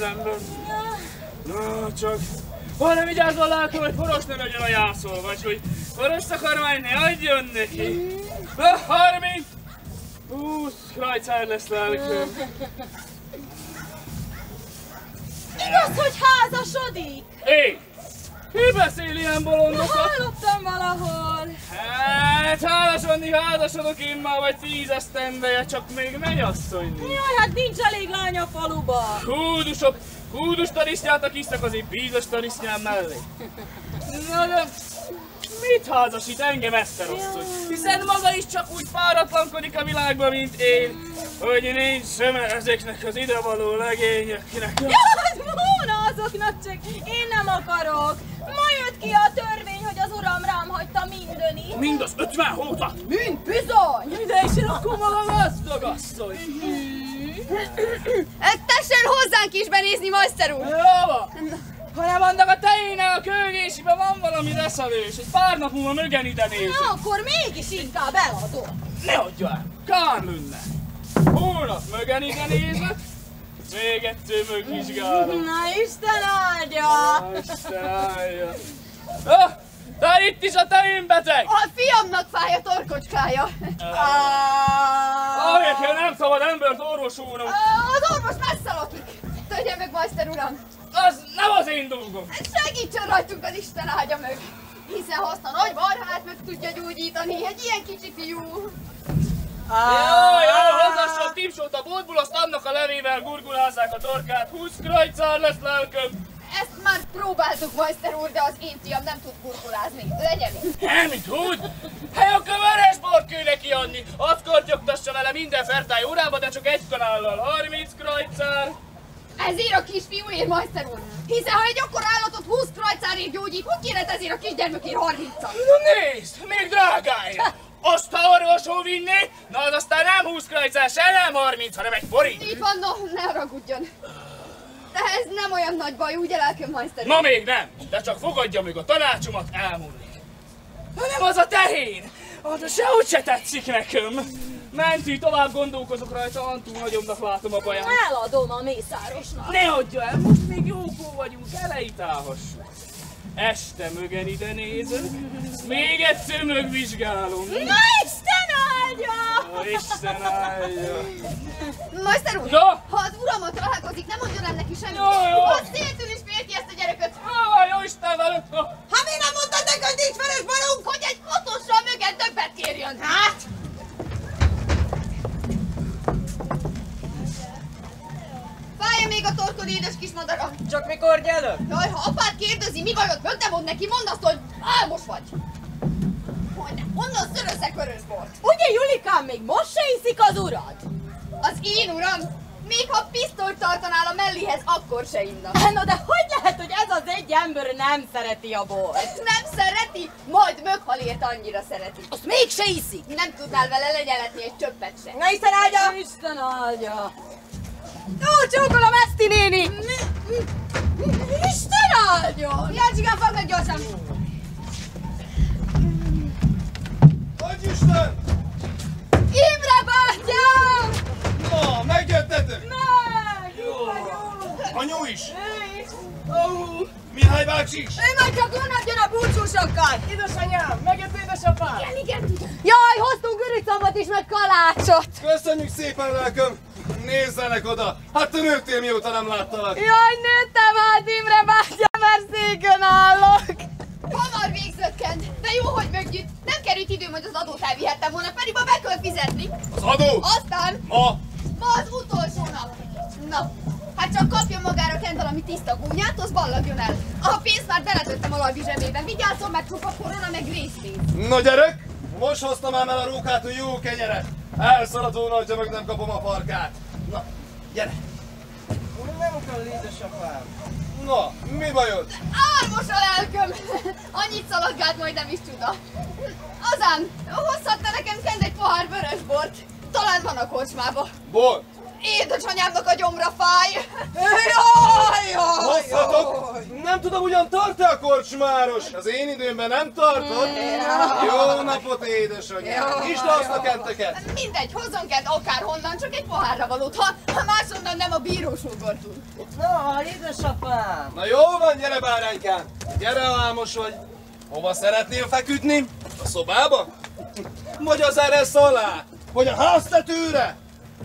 ember. Na, csak... Arra a lelkem, hogy poros ne legyen a jászol, vagy hogy poros takarmány ne adjon neki. Na, 30! 20 krajcár lesz lelkem. Igaz, hogy házasodik? Hé! Ki beszél ilyen bolondokat? Hallottam valahol. Hát, házasodni házasodok én már vagy tíz esztendeje, csak még mennyasszony. Jaj, hát nincs elég lány a faluba. Húdusok, húdus tarisznyát isztak az én bízos tarisznyám mellé. Na de, mit házasít engem ezt a rosszul? Hiszen maga is csak úgy páratlankodik a világban, mint én, hogy nincs szeme ezeknek az idevaló legényeknek. Jaj, Móna azoknak csak én nem akarok. Ma jött ki a törvény, rám hagyta mindönit. Mind az 50 hótat! Mind bizony. De és én akkor maga gazdag asszony! Tessen hozzánk is benézni, majster úr! Jó van! Hanem annak a tejének a kőgésiben van valami reszelős, egy pár nap múlva mögen ide nézünk. Na, akkor mégis inkább eladom. Ne adja el! Kár lenne! Hónap mögen ide nézek, még egyszer megvizsgálom. Na, Isten áldja. Isten állja. Ah, de itt is a tején beteg! A fiamnak fáj a torkocskája. Amikkel nem szabad embert orvosulnunk, Az orvos messze lakik. Tegye meg, majster uram. az nem az én dolgom. Segítsen rajtunk az Isten áldja meg. Hiszen ha azt a nagy marhát meg tudja gyógyítani, egy ilyen kicsi fiú. Jó, jó, hozasson tipsót a boltból, azt annak a levével gurgulházzák a torkát, 20 krajcár lesz lelköm. Ezt már próbáltuk, majster úr, de az én fiam nem tud burkolázni. Legyen itt. Elmit úgy? Hát akkor veres bort kell neki adni. Azt kortyogtassa vele minden fertály órába, de csak egy kanállal. 30 krajcár. Ezért a kisfiúért, majster úr. Hiszen ha egy akkora állatot 20 krajcárért gyógyít, hogy kéne ezért a kisgyermekért 30 -at? Na nézd, még drágája. Azt ha orvosó vinni, na az aztán nem 20 krajcár, se nem 30, hanem egy forint. Így van, no, ne haragudjon. De ez nem olyan nagy baj, majster úr? Ma még nem, de csak fogadja meg a tanácsomat, elmúlik. Na nem az a tehén, az a sehogy se tetszik nekem. Menti, tovább gondolkozok rajta, Antú nagyobbnak látom a baját. Eladom a mészárosnak. Ne adja el, most még jókó vagyunk, elejtálhassuk. Este mögen ide nézek, még egyszer megvizsgálom. Na, Isten áldja! Ó, Isten állja. Majster úr, No? ha az urammal találkozik, nem mondjon el neki semmit. Jó, jó. Az széltől is félti ezt a gyereket. Jó, jó Isten velük! Ha mi nem mondtad neki, hogy nincs velünk balunk, hogy egy hatossal mögött többet kérjön, hát? Fájja még a torkod, édes kis madaram. Csak mikor gyerök? Jaj, ha apád kérdezi, mi bajod, föl te mondd neki, mondd azt, hogy álmos vagy. Hogy ne, honnan szörözzek vörösbort? Ugye, Julikám, még most se iszik az urad? Az én uram, még ha pisztolyt tartanál a mellihez, akkor se inna. Na de hogy lehet, hogy ez az egy ember nem szereti a bort? Nem szereti, majd möghalért annyira szereti. Azt mégse iszik. Nem tudnál vele legyeletni egy csöppet se. Na Isten áldja! Isten áldja! Ó, csókolom Eszti néni! Isten áldja! Járcsikám, fogd meg gyorsan! Hogy Isten! Imre bátyám! Na, megjöttetek! Meg! Jó. Anyu is! Ő is! Mihály bácsi is! Ő majd csak unadjon a búcsúsokkal! Édesanyám, megjött édesapám! Igen, igen, tudom. Jaj, hoztunk üricambot is, meg kalácsot! Köszönjük szépen, lelköm! Nézzenek oda! Hát te nőttél mióta nem láttalak! Jaj, nőttem át Imre bátya, mert székön állok! Hamar végződkent, de jó, hogy möggyütt. Nem került időm, hogy az adót elvihettem volna, pedig ma be kell fizetni. Az adó! Aztán Ma! ma az utolsó nap. Na, hát csak kapjon magára Kent valami tiszta gúnyát, az ballagjon el. A pénzt már beletöltem a lajbi zsebébe. Vigyázzon, mert fog a korona meg részvény. Na gyerek! Most hoztam ám el a rókától jó kenyeret! Elszaladt volna, hogyha meg nem kapom a farkát! Na, gyere! Nem akar édesapám. Na, mi bajod? Álmos a lelköm! Annyit szaladgált, majd nem is csuda. Azán, hozhatta nekem Kent egy pohár vörös bort. Talán van a kocsmába. Bor! Édesanyámnak a gyomra fáj. Jaj, jaj, Hozhatok! Nem nem tudom, ugyan tart-e a korcsmáros? Az én időmben nem tartott. Jó napot, édesanyám. Is le azt a kenteket. Mindegy, hozzon kell akár honnan, csak egy pohárra valót, ha, ha máshonnan nem a bírósúgor tud. Na, édesapám! Na jó van, gyere báránykám. Gyere, álmos vagy. Hova szeretnél feküdni? A szobába? Vagy az eresz alá? Vagy a háztetőre?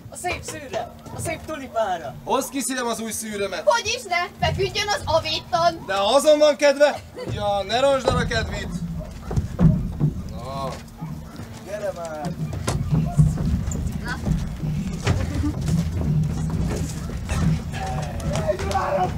A szép szűrre! A szép tulipára! Hozd ki szívem az új szűrömet. Hogy is ne, feküdjön az avétan. De ha azon van kedve, ja, ne rosd el a kedvét. Na, Gyere már! Marga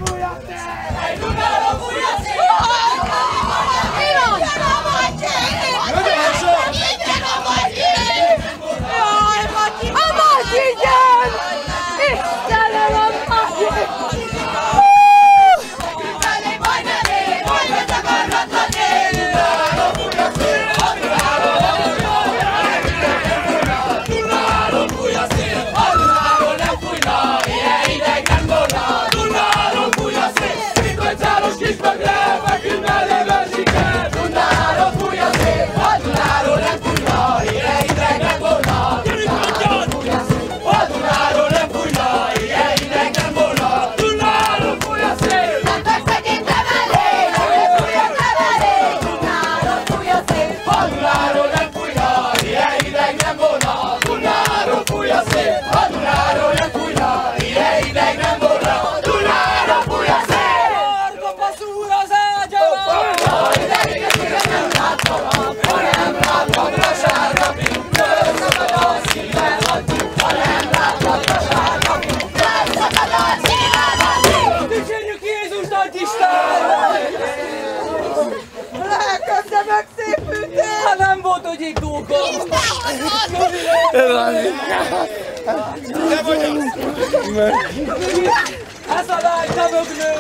Ez a lány tavögnő!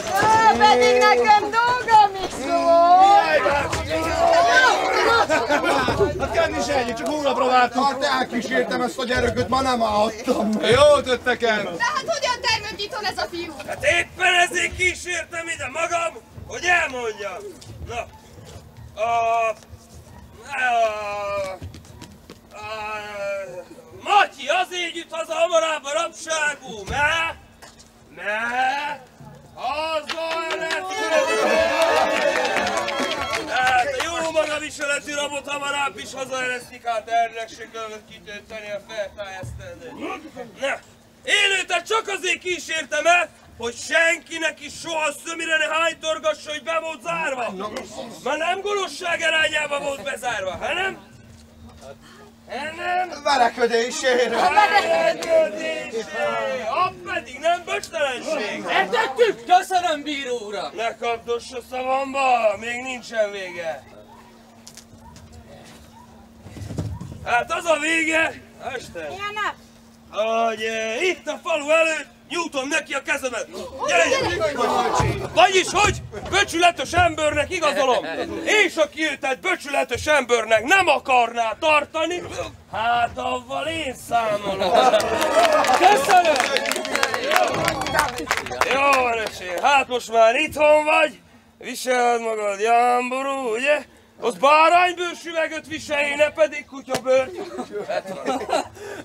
Pedig nekem dolgom is volt! Hát kenni se egyik, csak hónapra vártunk. Hát elkísértem ezt a gyerököt, ma nem állhattam. Jól töttek el. De hát hogyan termett itthon ez a fiú? Hát éppen ezért kísértem ide magam, hogy elmondjam. Na, a... a... a Matyi azért jut haza hamarabb a rabságú, mert... mert... Azon Hát a jó maga viseletű rabot hamarabb is hazaeresztik át ernek se kellett kitölteni a feltájesztendő. Na, én őt csak azért kísértem el, hogy senkinek is soha szömire ne hánytorgassa, hogy be volt zárva. Már nem gonoszság irányába volt bezárva, hanem? Verekedésére. Verekedésé! A pedig nem böctelenség! Eltettük! Köszönöm, bíró uram! Ne kapdoss a szavamba, még nincsen vége. Hát az a vége, este, Milyen hogy eh, itt a falu előtt nyújtom neki a kezemet. Gyere. Vagyis hogy? Böcsületes embernek igazolom. És aki őt egy böcsületes embernek nem akarná tartani, hát avval én számolom. Köszönöm! Jó van, öcsém, hát most már itthon vagy, viseled magad jámború, ugye? Az bárányből süvegöt viselj, ne pedig kutyabőrt.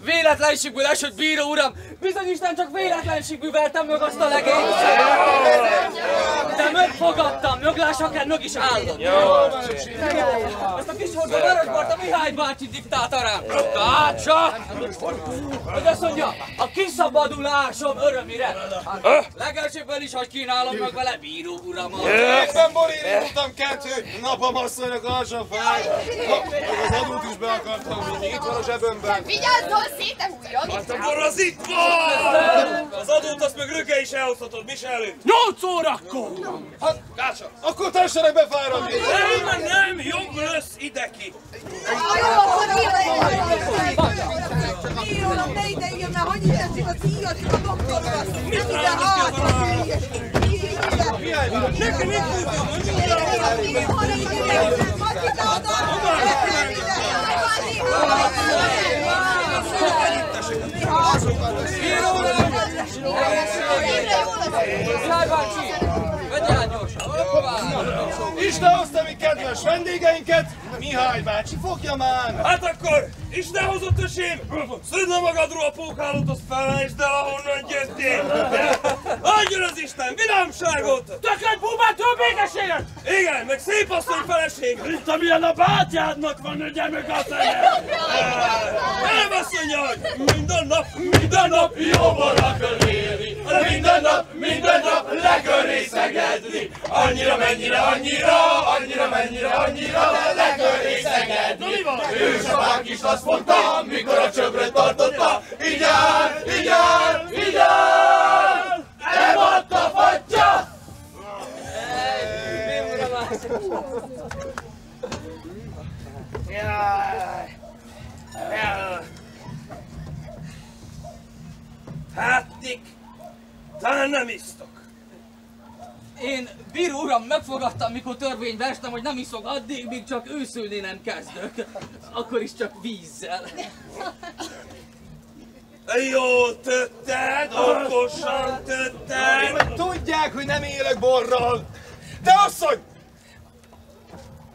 Véletlenségből esett bíró uram! Bizony Isten csak véletlenségből vertem meg azt a legényt! De megfogadtam, möglás akár mög is állott! Ezt a kis hordó Vörösbart a Mihály bácsi diktátorám! Bácsa! Hogy azt mondja, a kiszabadulásom örömére! Hát, legelsőbben is, hogy kínálom meg vele bíró uramat! Éppen borítottam kettő, napom asszonynak alsó fáj. Az adót is be akartam vinni, itt van a zsebemben. Vigyázzon, szétehújjon! Hát akkor az itt van! Az adót azt meg röge is elhozhatod, mi se előtt. Nyolc órakor! Hát, Kácsa! akkor tessenek befáradni. Nem, nem, jobb lesz ide ki. Bírónak ne ide jön, mert hogy teszik a cíjadik a doktorra! Mit Ide találnak hát, Isten hozta mi kedves vendégeinket, Mihály bácsi, fogja már! Hát akkor, Isten hozott ösém, szedd le magadról a pókhálót, azt felejtsd el, ahonnan jöttél. Adjon az Isten vidámságot! Tököd búbától békességet! Igen, meg szép asszony feleség! Mint amilyen a bátyádnak van, ugye meg a fene! Nem hogy minden nap, minden nap jobban akar élni, hanem minden nap, minden nap lekör részegedni. Annyira, mennyire, annyira, annyira, mennyire, annyira, lekör részegedni. Na mi van? Ősapánk is azt mondta, mikor a csöbröt tartotta, így áll, így áll, így áll! Nem adta? Jaj. Jaj. Hát, Dick, talán nem isztok. Én, bíró uram, megfogadtam, mikor törvényt verstem, hogy nem iszok addig, míg csak őszülni nem kezdök. Akkor is csak vízzel. Jól tetted, okosan tetted. Meg tudják, hogy nem élek borral! De asszony!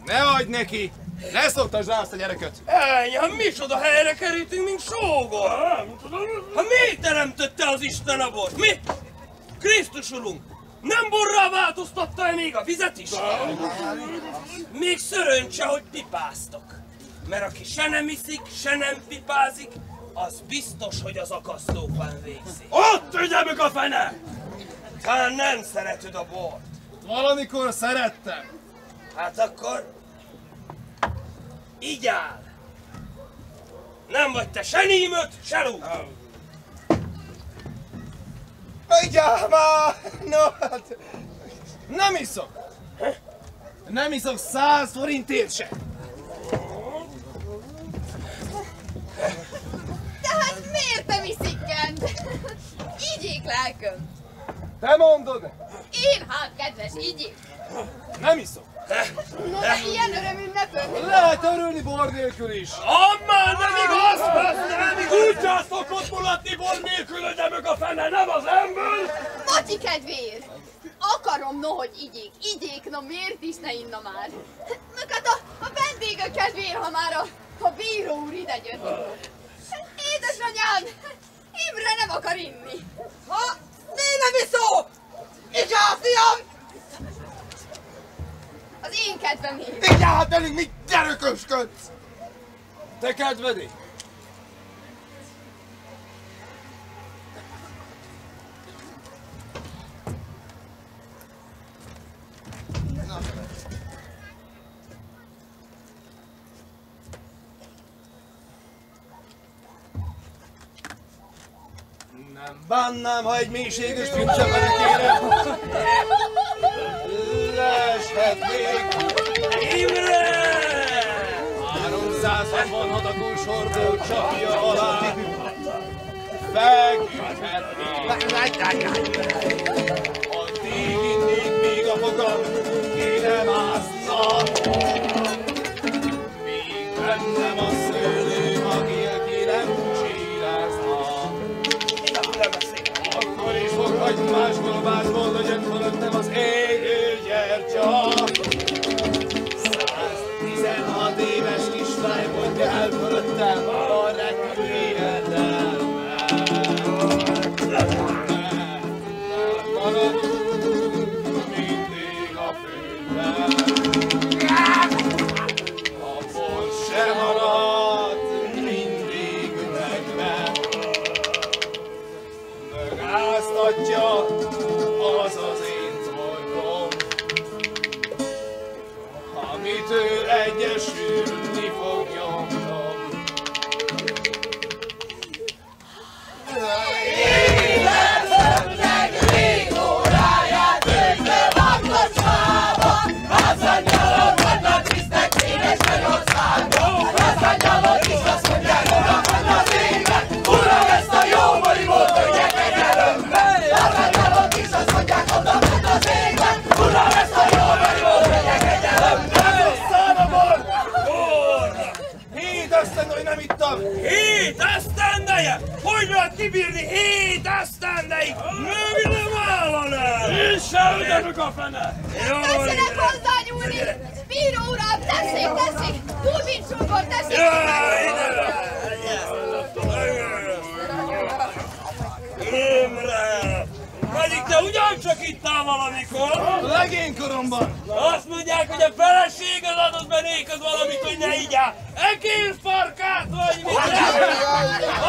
Ne adj neki! Ne szoktasd rá azt a gyereket! Ennyi, micsoda helyre kerültünk, mint sógor! Ha miért teremtette az Isten a bort? Mi? Krisztus urunk! Nem borrá változtatta-e még a vizet is? Még szöröncse, hogy pipáztok. Mert aki se nem iszik, se nem pipázik, az biztos, hogy az akasztókban végzi. Ott tegye meg a fene! Talán nem szereted a bort. Valamikor szerettem! Hát akkor... Így áll. Nem vagy te se nímöt, se lúg. Adjál már! No, hát... Nem iszok! Nem iszok száz forintért se! Tehát miért nem iszik kent? Igyék lelköm. Te mondod! Én hát, kedves, igyék. Nem iszok! No, de ilyen örömünnepön. Lehet örülni bor nélkül is! Ammán nem igaz, nem igaz. El szokott mulatni bor nélkül, hogy meg a fene, nem az ember! Matyi kedvéért. Akarom, no, hogy igyék. Igyék, no miért is ne inna már? Meg hát a, a vendégek kedvéért, ha már a, a bíró úr ide jött. Édesanyám, Imre nem akar inni. Ha, nem iszó? Igyál, fiam! Én kedvem ér. Vigyázz velünk, mit gyerökösködsz! Te kedvedi! Nem bánnám, ha egy mélységes tűncseperekére leeshetnék. Imre! 360 hadagú sorból csapja alá. Feküdhetnék. Addig innék, míg a fogam ki nem ászna. Míg bennem a szőlő, aki aki nem csírázna. Akkor is foghagy máskor másból, hogy jön fölöttem az égő gyertya. 116 éves kislány mondja el fölöttem kibírni hét esztendeig! Nem nem állanál! Én sem üdönök a fene! Jó, Tessenek hozzányúlni! Bíró uram, tessék, tessék! Túlbincsúkor, tessék! Jó, ide! Imre! Pedig te ugyancsak itt áll valamikor? Legénykoromban! Azt mondják, hogy a feleséged adott be néked valamit, hogy ne igyál! Egész farkát vagy minden!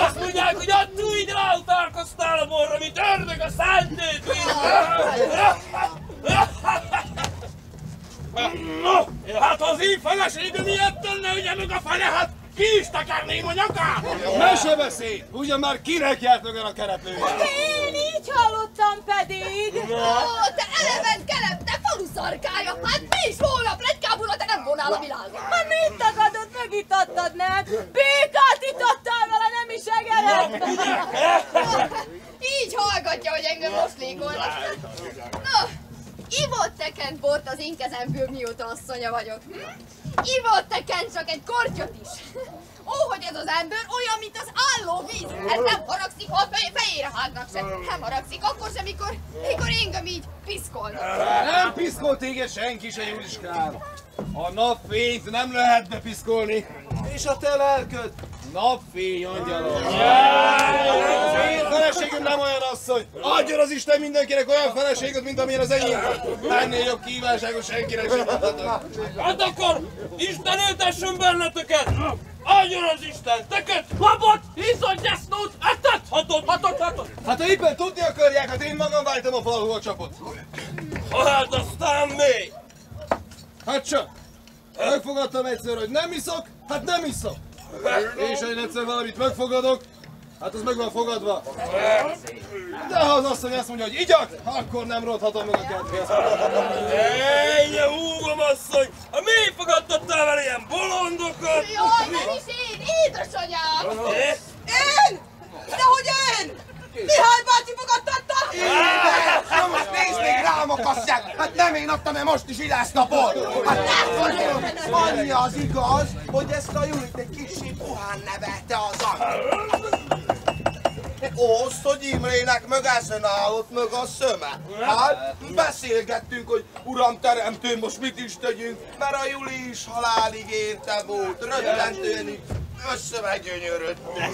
Azt mondják, hogy a így ráutálkoztál a borra, mint ördög a szántőt. No, hát az én feleségem ilyet tenne, ugye meg a fele, hát ki is tekerném a nyakát? Mesebeszéd! Ugyan már kinek járt mögön a kereplője? Én így hallottam pedig. Ó, te elevent kelep, te falu szarkája! Hát mi is volna, pletykából, ha te nem volnál a világon! Ha mit tagadod, megitattad, nem? Békát itottál vele, nem is. Így hallgatja, hogy engem moszlékolnak. Na, ivott tekent bort az én kezemből, mióta asszonya vagyok. Hm? Ivott tekent csak egy kortyot is. Ó, hogy ez az ember olyan, mint az álló víz. Ez nem haragszik, ha a fej, fejére hágnak sem. Nem haragszik, akkor sem, mikor, mikor engem így piszkolnak. Nem piszkol téged senki se, Juliskám! A napfényt nem lehet bepiszkolni. És a te lelköd napfény angyalom. Én feleségem nem olyan asszony. Adjon az Isten mindenkinek olyan feleséget, mint amilyen az enyém. Ennél jobb kívánságot senkinek sem adhatok. Hát akkor Isten éltessen benneteket! Adjon az Isten, teket! Lapot! Izzad gyesznót! Ettet! Hatot! Hatot! Hatot! Hát ha éppen tudni akarják, hát én magam váltam a falhu a csapot. Hát aztán még! Hát csak. Megfogadtam egyszer, hogy nem iszok, hát nem iszok. És ha én egyszer valamit megfogadok, hát az meg van fogadva. De ha az asszony azt mondja, hogy igyak, akkor nem ronthatom meg a kedvét. Ejje, húgom asszony! A mi fogadtattál vele ilyen bolondokat? Jaj, nem is én, édesanyám! Én? Dehogy én! Mihály bácsi fogadtatta? Na most nézd még rám a kasszát! Hát nem én adtam-e most is ilásznapot? Hát nem vagyok! Annyi az igaz, hogy ezt a Julit egy kicsi puhán nevelte az. Azt, hogy Imrének mög ezen állott mög a szöme. Hát beszélgettünk, hogy uram teremtő, most mit is tegyünk, mert a Juli is halálig érte volt, röttentően így összemegyönyörödtek.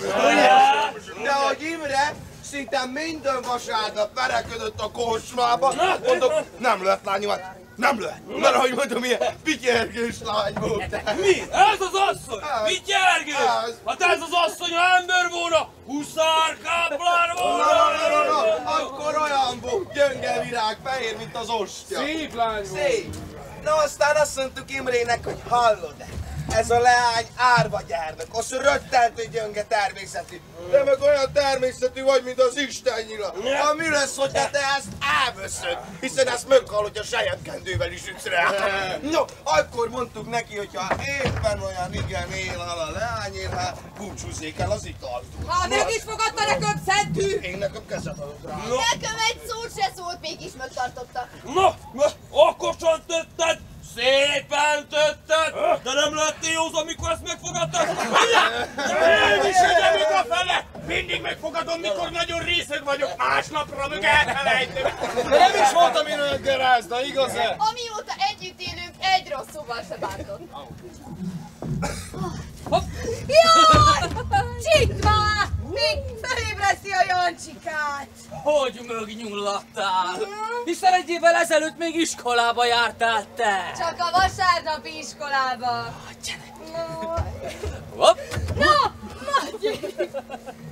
De hogy Imre szinte minden vasárnap verekedett a kocsmába, mondok, nem lehet lányom, hát nem lehet. Mert ahogy mondom, ilyen pityergős lány volt. Mi? Ez az asszony? Gyergő? Ez. Hát ez az asszony, ha ember volna, huszár káplár Na, volna! na, na, na, na, akkor olyan volt, gyönge virág, fehér, mint az ostya. Szép lány volt. Szép. Na aztán azt mondtuk Imrének, hogy hallod-e? Ez a leány árva gyermek, az röttentő gyönge természetű. De meg olyan természetű vagy, mint az Isten nyila. Ha mi lesz, hogy te ezt elveszed? Hiszen ezt meghal, hogy a saját kendővel is ütsz rá. No, akkor mondtuk neki, hogy ha éppen olyan igen él a leányér, hát búcsúzzék el az italt. Ha meg is fogadta nekem szentű! Én nekem kezet adok rá. Nekem egy szót se szólt, mégis megtartotta. Na, na, okosan tetted, szépen tetted, de nem lettél józan, amikor ezt megfogadtad? Én is ügyemük a fele! Mindig megfogadom, mikor nagyon részeg vagyok, másnapra meg elfelejtem. Nem is voltam én olyan gerázda, igaz-e? Amióta együtt élünk, egy rossz szóval se bántott. Jaj! Csikvá! Még felébreszti a Jancsikát. Hogy mögnyullattál? Hiszen egy évvel ezelőtt még iskolába jártál te. Csak a vasárnapi iskolába. Hopp. Na, Matyi!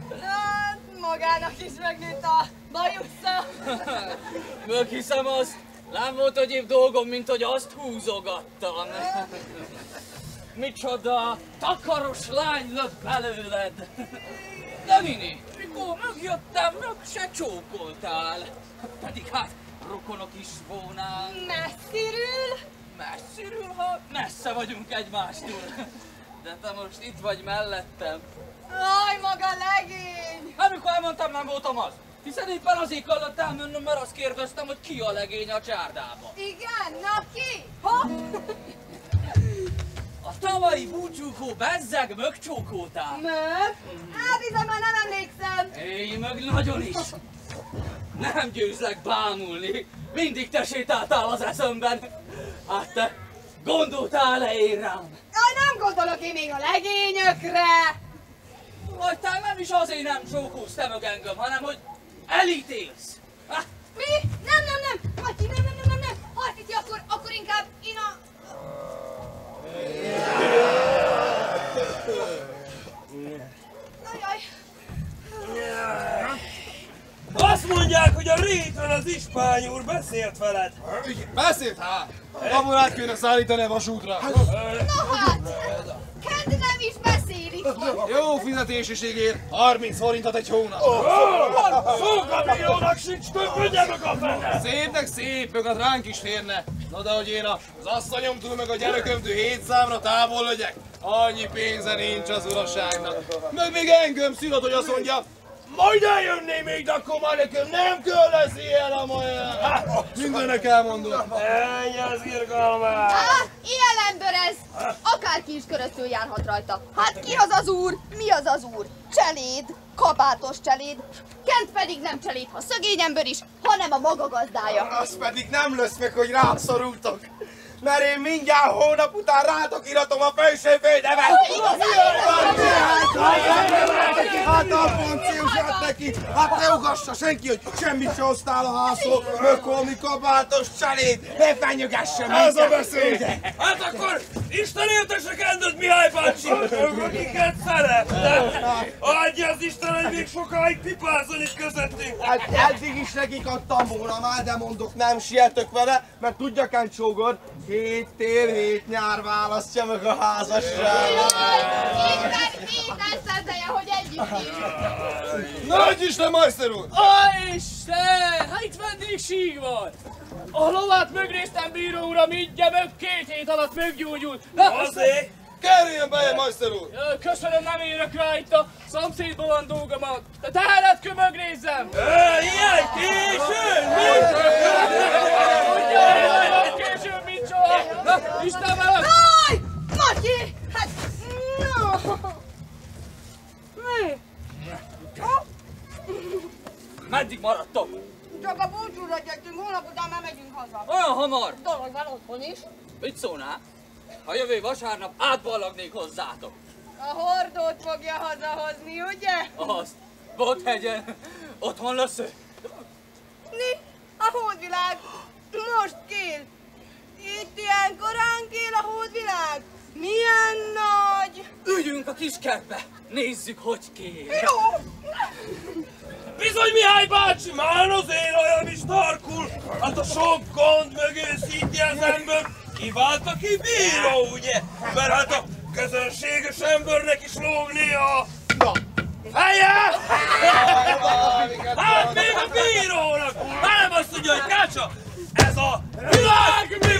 Na, magának is megnőtt a bajusza. Meghiszem azt. Nem volt egyéb dolgom, mint hogy azt húzogattam. Micsoda takaros lány lett belőled. De Mini, mikor megjöttem, meg se csókoltál. Pedig hát rokonok is volnál. Messziről? Messziről, ha messze vagyunk egymástól. De te most itt vagy mellettem. Aj, maga legény! Amikor elmondtam, nem voltam az. Hiszen éppen azért kellett elmennöm, mert azt kérdeztem, hogy ki a legény a csárdába. Igen, na ki? Ha? A tavalyi búcsúkó bezzeg mögcsókoltál. Meg? Hát bizony már nem emlékszem. Én meg nagyon is. Nem győzlek bámulni. mindig te sétáltál az eszemben. Hát te gondoltál-e én rám? Jaj, nem gondolok én még a legényökre! Vagy te nem is azért nem csókolsz te meg engem, hanem hogy elítélsz. Hát, Mi? Nem, nem, nem! Matyi, nem, nem, nem, nem, nem! Harkiti, akkor, akkor inkább Azt mondják, hogy a réten az ispány úr beszélt veled. Beszélt hát! Kamurát kéne szállítani a vasútra. na hát! Kent nem is beszélik! Jó fizetésűségért 30 forintot egy hónap. Szókabírónak sincs több ügye meg a fene! Szépnek szép, az ránk is férne. Na de hogy én az asszonyomtól meg a gyerekömtől hét számra távol legyek, annyi pénze nincs az uraságnak. Meg még engem szület, hogy azt mondja, majd eljönné még, de akkor már nekem nem kell lesz ilyen a maján. Hát, mindenek elmondom. Ennyi az irgalmát. Á, ilyen ember ez! Akárki is köröztül járhat rajta. Hát ki az az úr? Mi az az úr? Cseléd, kabátos cseléd. Kent pedig nem cseléd, ha szegény ember is, hanem a maga gazdája. Az pedig nem lesz meg, hogy rám szorultok. Mert én mindjárt hónap után rátok iratom a felső. Hát a poncius hát neki, hát ne ugassa senki, hogy semmit se hoztál a házról, mökolmi kabátos cseléd, ne fenyögesse meg. Ez a beszéd. Hát akkor Isten éltesse kendőt, Mihály bácsi! Akiket szeretne! Adja az Isten, hogy még sokáig pipázzon itt közöttünk! Hát eddig is nekik adtam volna már, de mondok, nem sietök vele, mert tudja Kent sógor, hét tél, hét nyár választja meg a házasságot. Jaj, Isten, szentelje, hogy együtt élünk. Nagy Isten, Majszer úr! Ó, Isten! Hát itt vendégség van! A lovat mögrésztem, bíró uram, mindjárt meg két hét alatt meggyógyult. Na, Azért! Kerüljön be, Majszer úr! Köszönöm, nem érek rá itt a szomszédban van dolgomat. De tehenet kömögrézzem! Ö, ilyen későn! Olyan később, mint soha! Na, Isten velem! Jaj! Matyi! Hát... No! Mi? meddig maradtok? Csak a búcsúra jöttünk, hónap után már megyünk haza. Olyan hamar. Dolog van otthon is. Mit szólnál? Ha jövő vasárnap átballagnék hozzátok. A hordót fogja hazahozni, ugye? Azt, Bothegyen, otthon lesz ő. Mi? A hódvilág most kél. Itt ilyen korán kél a hódvilág. Milyen nagy! Üljünk a kis kertbe, nézzük, hogy kér. Jó! Bizony, Mihály bácsi, már az én olyan is tarkul! Hát a sok gond mögé szíti az ember, kiválta ki bíró, ugye? Mert hát a közönséges embernek is lógni a... Na, Helye! Hát még a bírónak! Hát nem azt mondja, hogy kácsa, ez a világ mi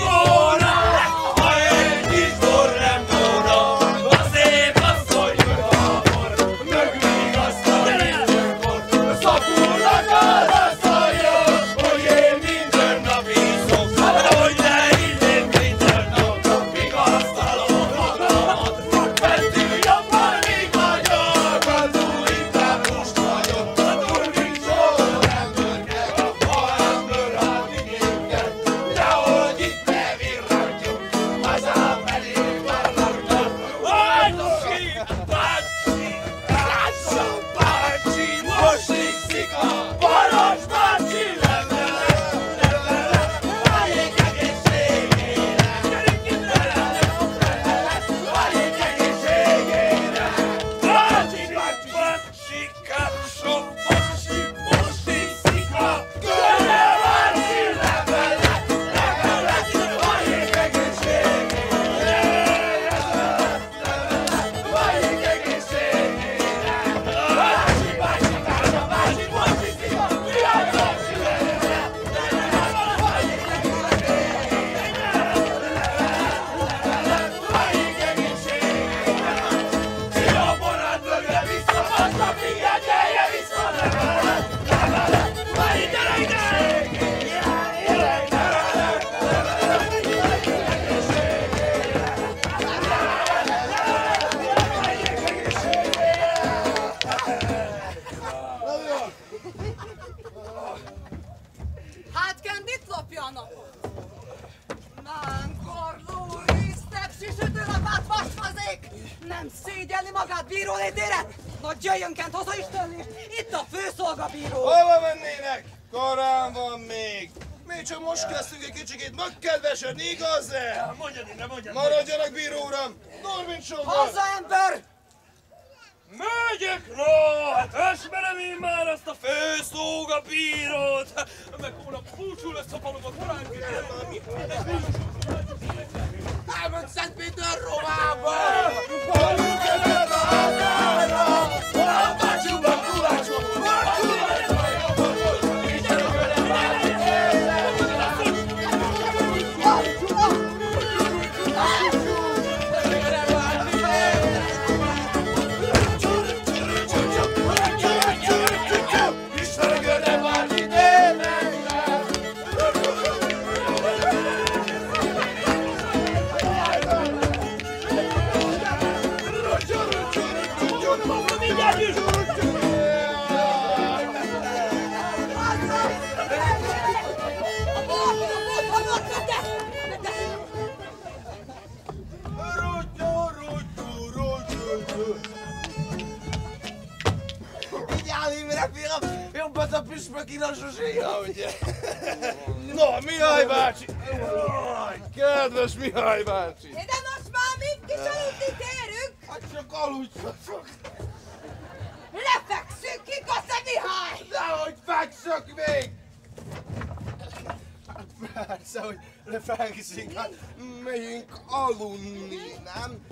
aludni, nem?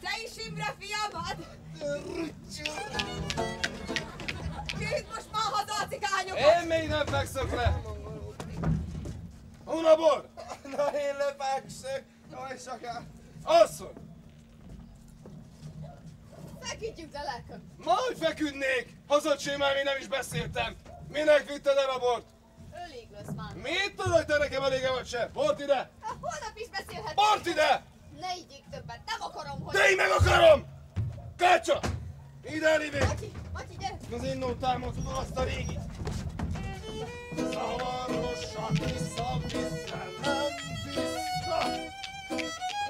Te is Imre fiamad? Vidd most már haza a cigányokat! Én még nem fekszek le! Unabor! Na én lefekszök! Jaj, szakám! Asszony! Feküdjünk le lelköm. Majd feküdnék! Hazacsél már még nem is beszéltem! Minek vitted el a bort? Ölig lesz már. Mit tudod, te nekem elége vagy se? Bort ide! Hát holnap is beszélhetünk. Bort ide! Ne igyék többet, nem akarom, hogy... De én meg akarom! Kácsa! Ide elévé! Matyi, Matyi, gyere! Az én nótámon tudod azt a régit! Szavarosan vissza, vissza, nem vissza!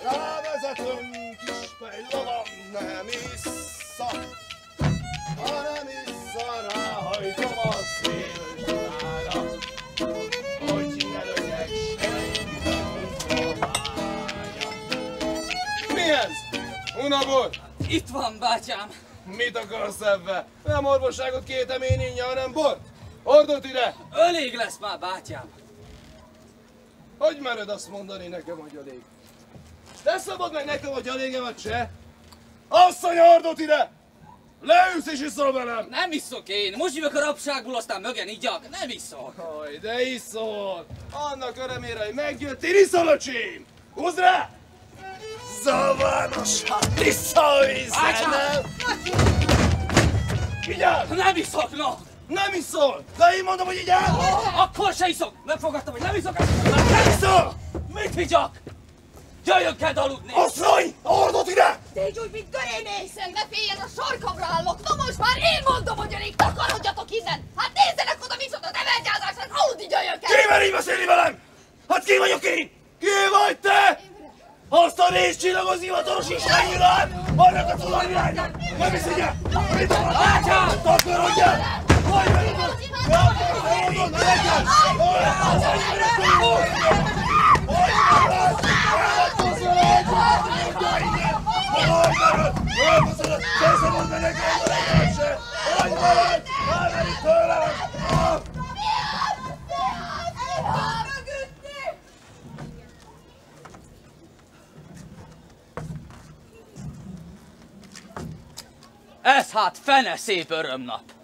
Rávezetem kis fejlovam, nem vissza! Unabor! Itt van, bátyám! Mit akarsz ebbe? Nem orvosságot kértem én így, hanem bort! Hordott ide! Elég lesz már, bátyám! Hogy mered azt mondani nekem, hogy elég? Te szabad meg nekem, hogy vagy se? Asszony, hordott ide! Leülsz és iszol velem! Nem iszok én! Most jövök a rabságból, aztán mögen igyak! Nem iszok! Haj, de iszol! Annak örömére, hogy megjöttél, iszol, öcsém! Húzd rá! Zavarosan vissza a vízre, Bátyám! nem? Vigyázz! Nem iszok, no! Nem iszol! De én mondom, hogy így áll! Akkor se iszok! Megfogadtam, hogy nem iszok! Nem iszol! Mit vigyak? Jöjjön kell aludni! Asszony! Hordott ide! Tégy úgy, mint görénész! Hiszen ne féljen, a sarkamra állok! Na most már én mondom, hogy elég takarodjatok innen! Hát nézzenek oda, micsoda nevelgyázásnak, aludni jöjjön kell! Ki mer így beszélni velem? Hát ki vagyok én? Ki vagy te? Azt a részcsillagos hivatalos istenyirat! Annak a tulajvilágnak! Nem is ugye? Mit akar? Bátyám! Takarodjál! Hogy vagy itt? Hordod, legyen! Ez hát fene szép örömnap!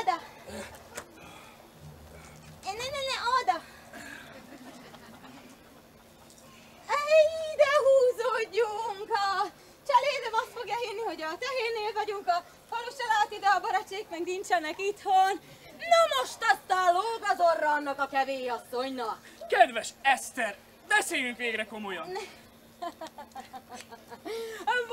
Oda! Ne, ne, ne, oda! Ide húzódjunk! A cselédem azt fogja hinni, hogy a tehénnél vagyunk, a falu se lát ide, a barátsék meg nincsenek itthon. Na most aztán lóg az orra annak a kevély asszonynak. Kedves Eszter, beszéljünk végre komolyan.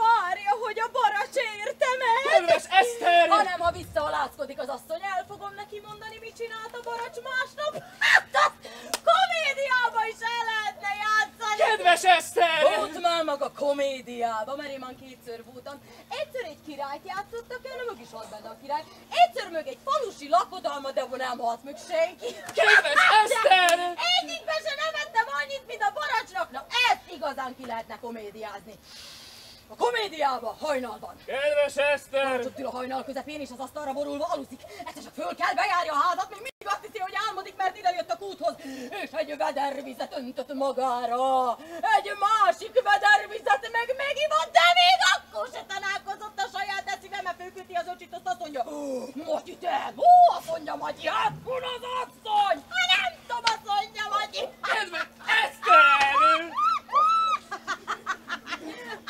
Várja, hogy a baracs érte meg! Kedves Eszter! Hanem, ha visszahalázkodik az asszony, el fogom neki mondani, mit csinált a baracs másnap. Hát azt komédiába is el lehetne játszani! Kedves Eszter! Volt már maga komédiába, mert én már kétszer voltam. Egyszer egy királyt játszottak el, meg is halt benne a király. Egyszer meg egy falusi lakodalma, de nem halt meg senki. Kedves Eszter! Egyikben se nevettem annyit, mint a baracsnak. Na ezt igazán ki lehetne komédiázni. A komédiába, hajnalban. Kedves Eszter! Baracsot ül a hajnal közepén, és az asztalra borulva aluzik. Egyszer csak föl kell, bejárja a házat, még mindig azt hiszi, hogy álmodik, mert ide jött a kúthoz. És egy vedervizet öntött magára. Egy másik vedervizet meg megivott, de még akkor se tanálkozott a saját eszébe, mert fölküldti az öcsit, azt azt mondja, Matyi te, ó, azt mondja Matyi, hát az asszony, ha nem tudom, azt mondja Matyi. Kedves Eszter!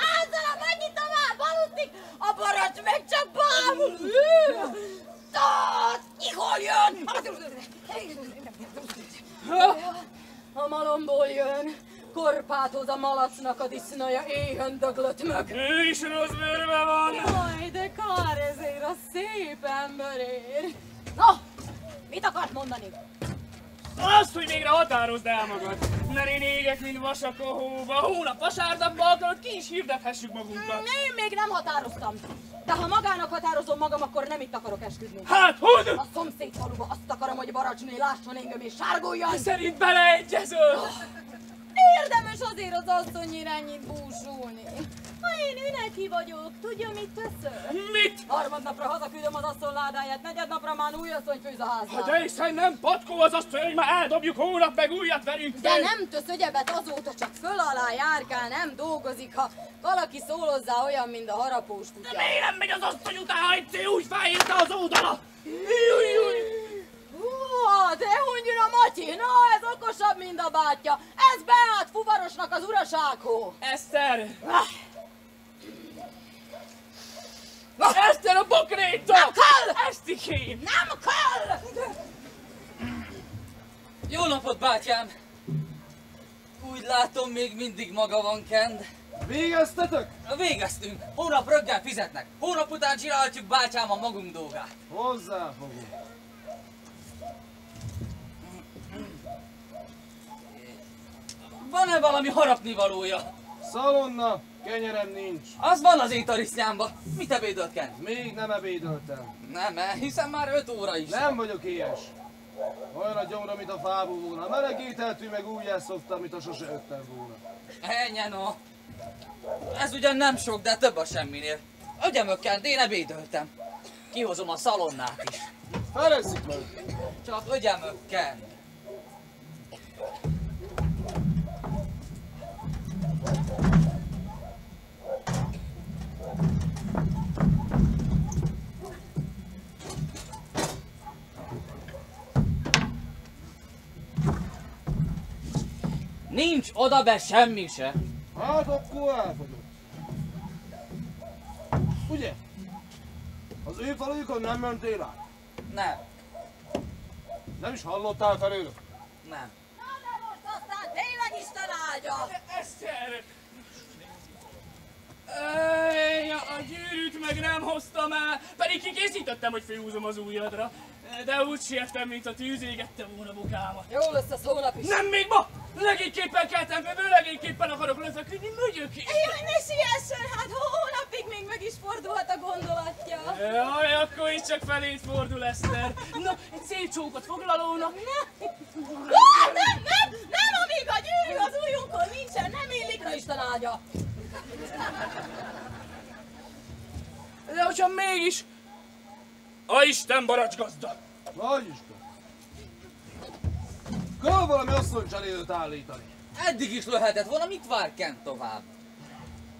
Azzal a Matyi aludszik, a baracs meg csak bámul. Tudod, ki hol jön? A malomból jön, korpát hoz a malacnak a disznaja, éhen döglött meg. Ő is rossz bőrbe van! Jaj, de kár ezért a szép emberért. Na, mit akart mondani? Azt, hogy végre határozd el magad! Mert én égek, mint vasak a hóba. Hónap vasárnapba akarod, ki is hirdethessük magunkat. Én még nem határoztam. De ha magának határozom magam, akkor nem itt akarok esküdni. Hát, hogy? A szomszéd faluba azt akarom, hogy Baracsné lásson engem és sárguljon. Szerint beleegyezöl? Érdemes azért az asszonynyira ennyit búsulni. Ha én üneki vagyok, tudja mit teszek? Mit? Harmadnapra hazaküldöm az asszony ládáját, negyednapra már új asszony főz a Ha háznál. de hiszen nem patkó az azt, hogy már eldobjuk hónap, meg újat verünk De fel. nem tesz ögyebet azóta, csak föl alá járkál, nem dolgozik, ha valaki szól hozzá olyan, mint a harapós kutya. Miért nem megy az asszony után, ha egyszer úgy felírta az oldala? Júj, júj. Hú, de hundjön a Matyi, na ez okosabb, mint a bátyja. Ez beállt fuvarosnak az urasághoz. Eszter! Ah, Eszter a bokréta! Nem kell! Esztikém! Nem kell! Jó napot, bátyám! Úgy látom, még mindig maga van kend. Végeztetek? Végeztünk. Hónap röggel fizetnek. Hónap után csinálhatjuk bátyám a magunk dolgát. Hozzáfogunk. Van-e valami harapni valója? Szalonna, kenyerem nincs. Az van az én tarisznyámba. Mit ebédölt Kent? Még nem ebédeltem. Nem, eh, hiszen már 5 óra is. Nem vagyok ilyes. Olyan a gyomra, mint a fából volna. Meleg ételtű, meg úgy elszoktam, mint a sose öttem volna. Ennyi no. Ez ugyan nem sok, de több a semminél. Ögyemök Kent, én ebédöltem. Kihozom a szalonnát is. Fereszik meg! Csak ögyemök Nincs oda be semmi se. Hát akkor elfogyott. Ugye? Az ő falujukon nem mentél át? Nem, Nem is hallottál felőlük? nem. Na de most aztán tényleg Isten áldja! Eszter! Ej, a gyűrűt meg nem hoztam el, pedig kikészítettem, hogy főhúzom az ujjadra. De úgy siettem, mint a tűz égette volna bokámat. Jó lesz ez hónap is. Nem még ma! Legényképpen keltem fel, legényképpen akarok lefeküdni, megyök is! Jaj, ne siessen, hát hónapig még meg is fordulhat a gondolatja. Jaj, akkor is csak felét fordul, Eszter. Na, egy szép csókot foglalónak. Ah, nem, nem, nem, amíg a gyűrű az ujjunkon nincsen, nem illik a Isten áldja. De hogyha mégis... A Isten baracs gazda! Vagy Isten! Kell valami asszony cserélőt állítani. Eddig is lehetett volna, mit vár Kent tovább?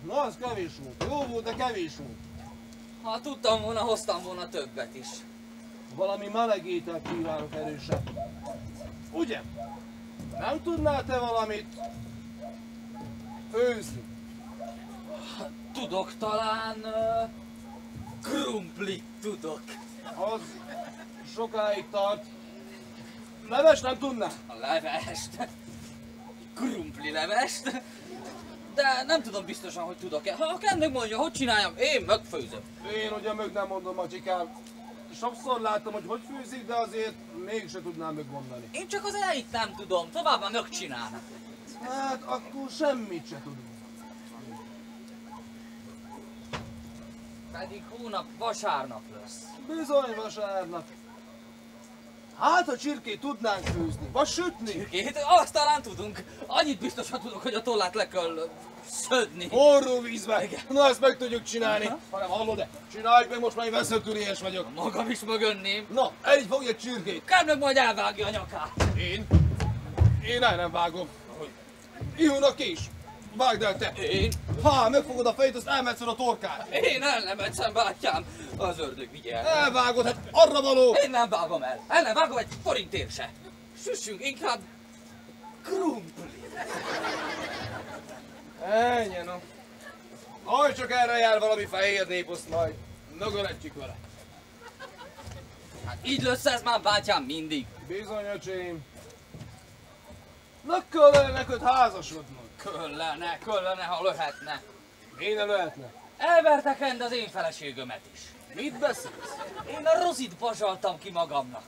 Na, az kevés volt. Jó volt, de kevés volt. Ha tudtam volna, hoztam volna többet is. Valami meleg ételt kívánok erősebb. Ugye? Nem tudnál te valamit főzni? Tudok talán... Uh, krumplit tudok. Az sokáig tart. Leves nem tudnál? A levest. Krumpli levest. De nem tudom biztosan, hogy tudok-e. Ha kell megmondja, hogy csináljam, én megfőzöm. Én ugye meg nem mondom, macsikám. Sokszor látom, hogy hogy főzik, de azért mégse tudnám megmondani. Én csak az elejét nem tudom, tovább már megcsinálnak. Hát akkor semmit se tudunk. Pedig hónap vasárnap lesz. Bizony vasárnap. Hát, ha csirkét tudnánk főzni, vagy sütni. Két, azt talán tudunk. Annyit biztosan tudok, hogy a tollát le kell szödni. Forró vízbe. Na, ezt meg tudjuk csinálni. Hanem hallod-e? Csináljuk meg, most már én veszőtüriés vagyok. Magam is mögönném. Na, egy fogja csirkét. Kell meg majd elvágja a nyakát. Én? Én el nem vágom. Ihónak is. Vágd el te. Én? Ha megfogod a fejét, azt elmetszed a torkát. Én el nem egyszer bátyám. Az ördög vigye el. Elvágod, hát arra való. Én nem vágom el. El nem vágom egy forintért se. Süssünk inkább krumpli. Ennyi, no. Aj, csak erre jár valami fehér néposzt majd. Mögöletjük vele. Hát így lesz ez már bátyám mindig. Bizony, öcsém. Na, kellene neked házasodnod. Köllene, köllene, ha lehetne. Én lehetne. Elvertek rend az én feleségömet is. Mit beszélsz? Én a rozit bazsaltam ki magamnak.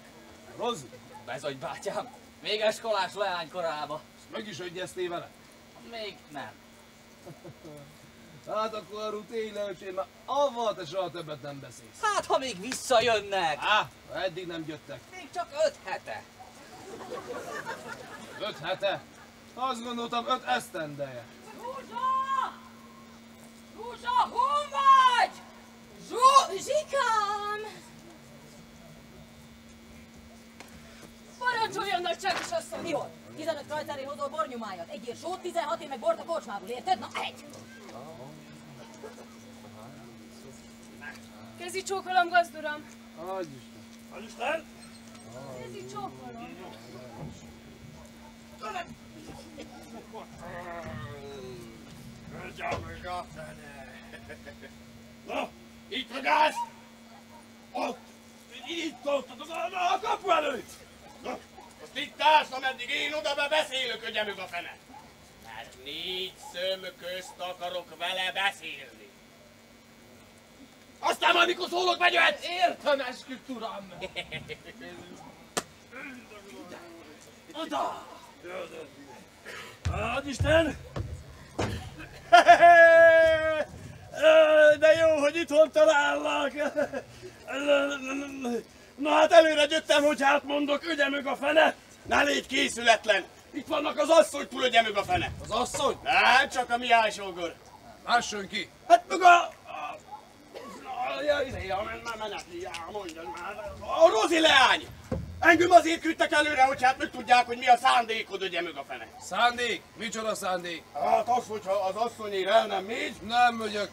Rozi, Bezony bátyám, még eskolás leány korába. meg is egyeztél vele? Még nem. Hát akkor a ruténe, öcsém, mert avval te soha többet nem beszélsz. Hát, ha még visszajönnek. Á, eddig nem jöttek. Még csak öt hete. Öt hete. Azt gondoltam, öt esztendeje. Zsuzsa! Zsuzsa, hol vagy? Zsuzsikám! Parancsoljon, nagyságos asszony! Mi volt? 15 krajcárért hozol bornyomájat, egy ér sót, 16 ér meg bort a kocsmából, érted? Na, egy! Kezi csókolom, gazduram! Adj Isten. Adj Isten! Kezi csókolom! Na, itt ragász! Ott! Itt ott, ott, ott, a kapu előtt! Na, most itt állsz, ameddig én oda be beszélök, ögyemük a fene! Mert négy szöm közt akarok vele beszélni. Aztán majd mikor szólok, bejöhetsz! Értem, esküdt uram! Oda! Adj Isten! De jó, hogy itthon talállak! Na hát előre jöttem, hogy hát mondok, ügye meg a fene! Ne légy készületlen! Itt vannak az asszonytól, ügye meg a fene! Az asszony? Nem, csak a Mihály sógor! Lásson ki! Hát meg a... a- a- izé, a men- men- menetli, já, mondjad már. A Rozi leány! Engem azért küldtek előre, hogy hát megtudják, hogy mi a szándékod, ügye meg a fene. Szándék? Micsoda szándék? Hát az, hogyha az asszonyér el nem megy, Nem megyek.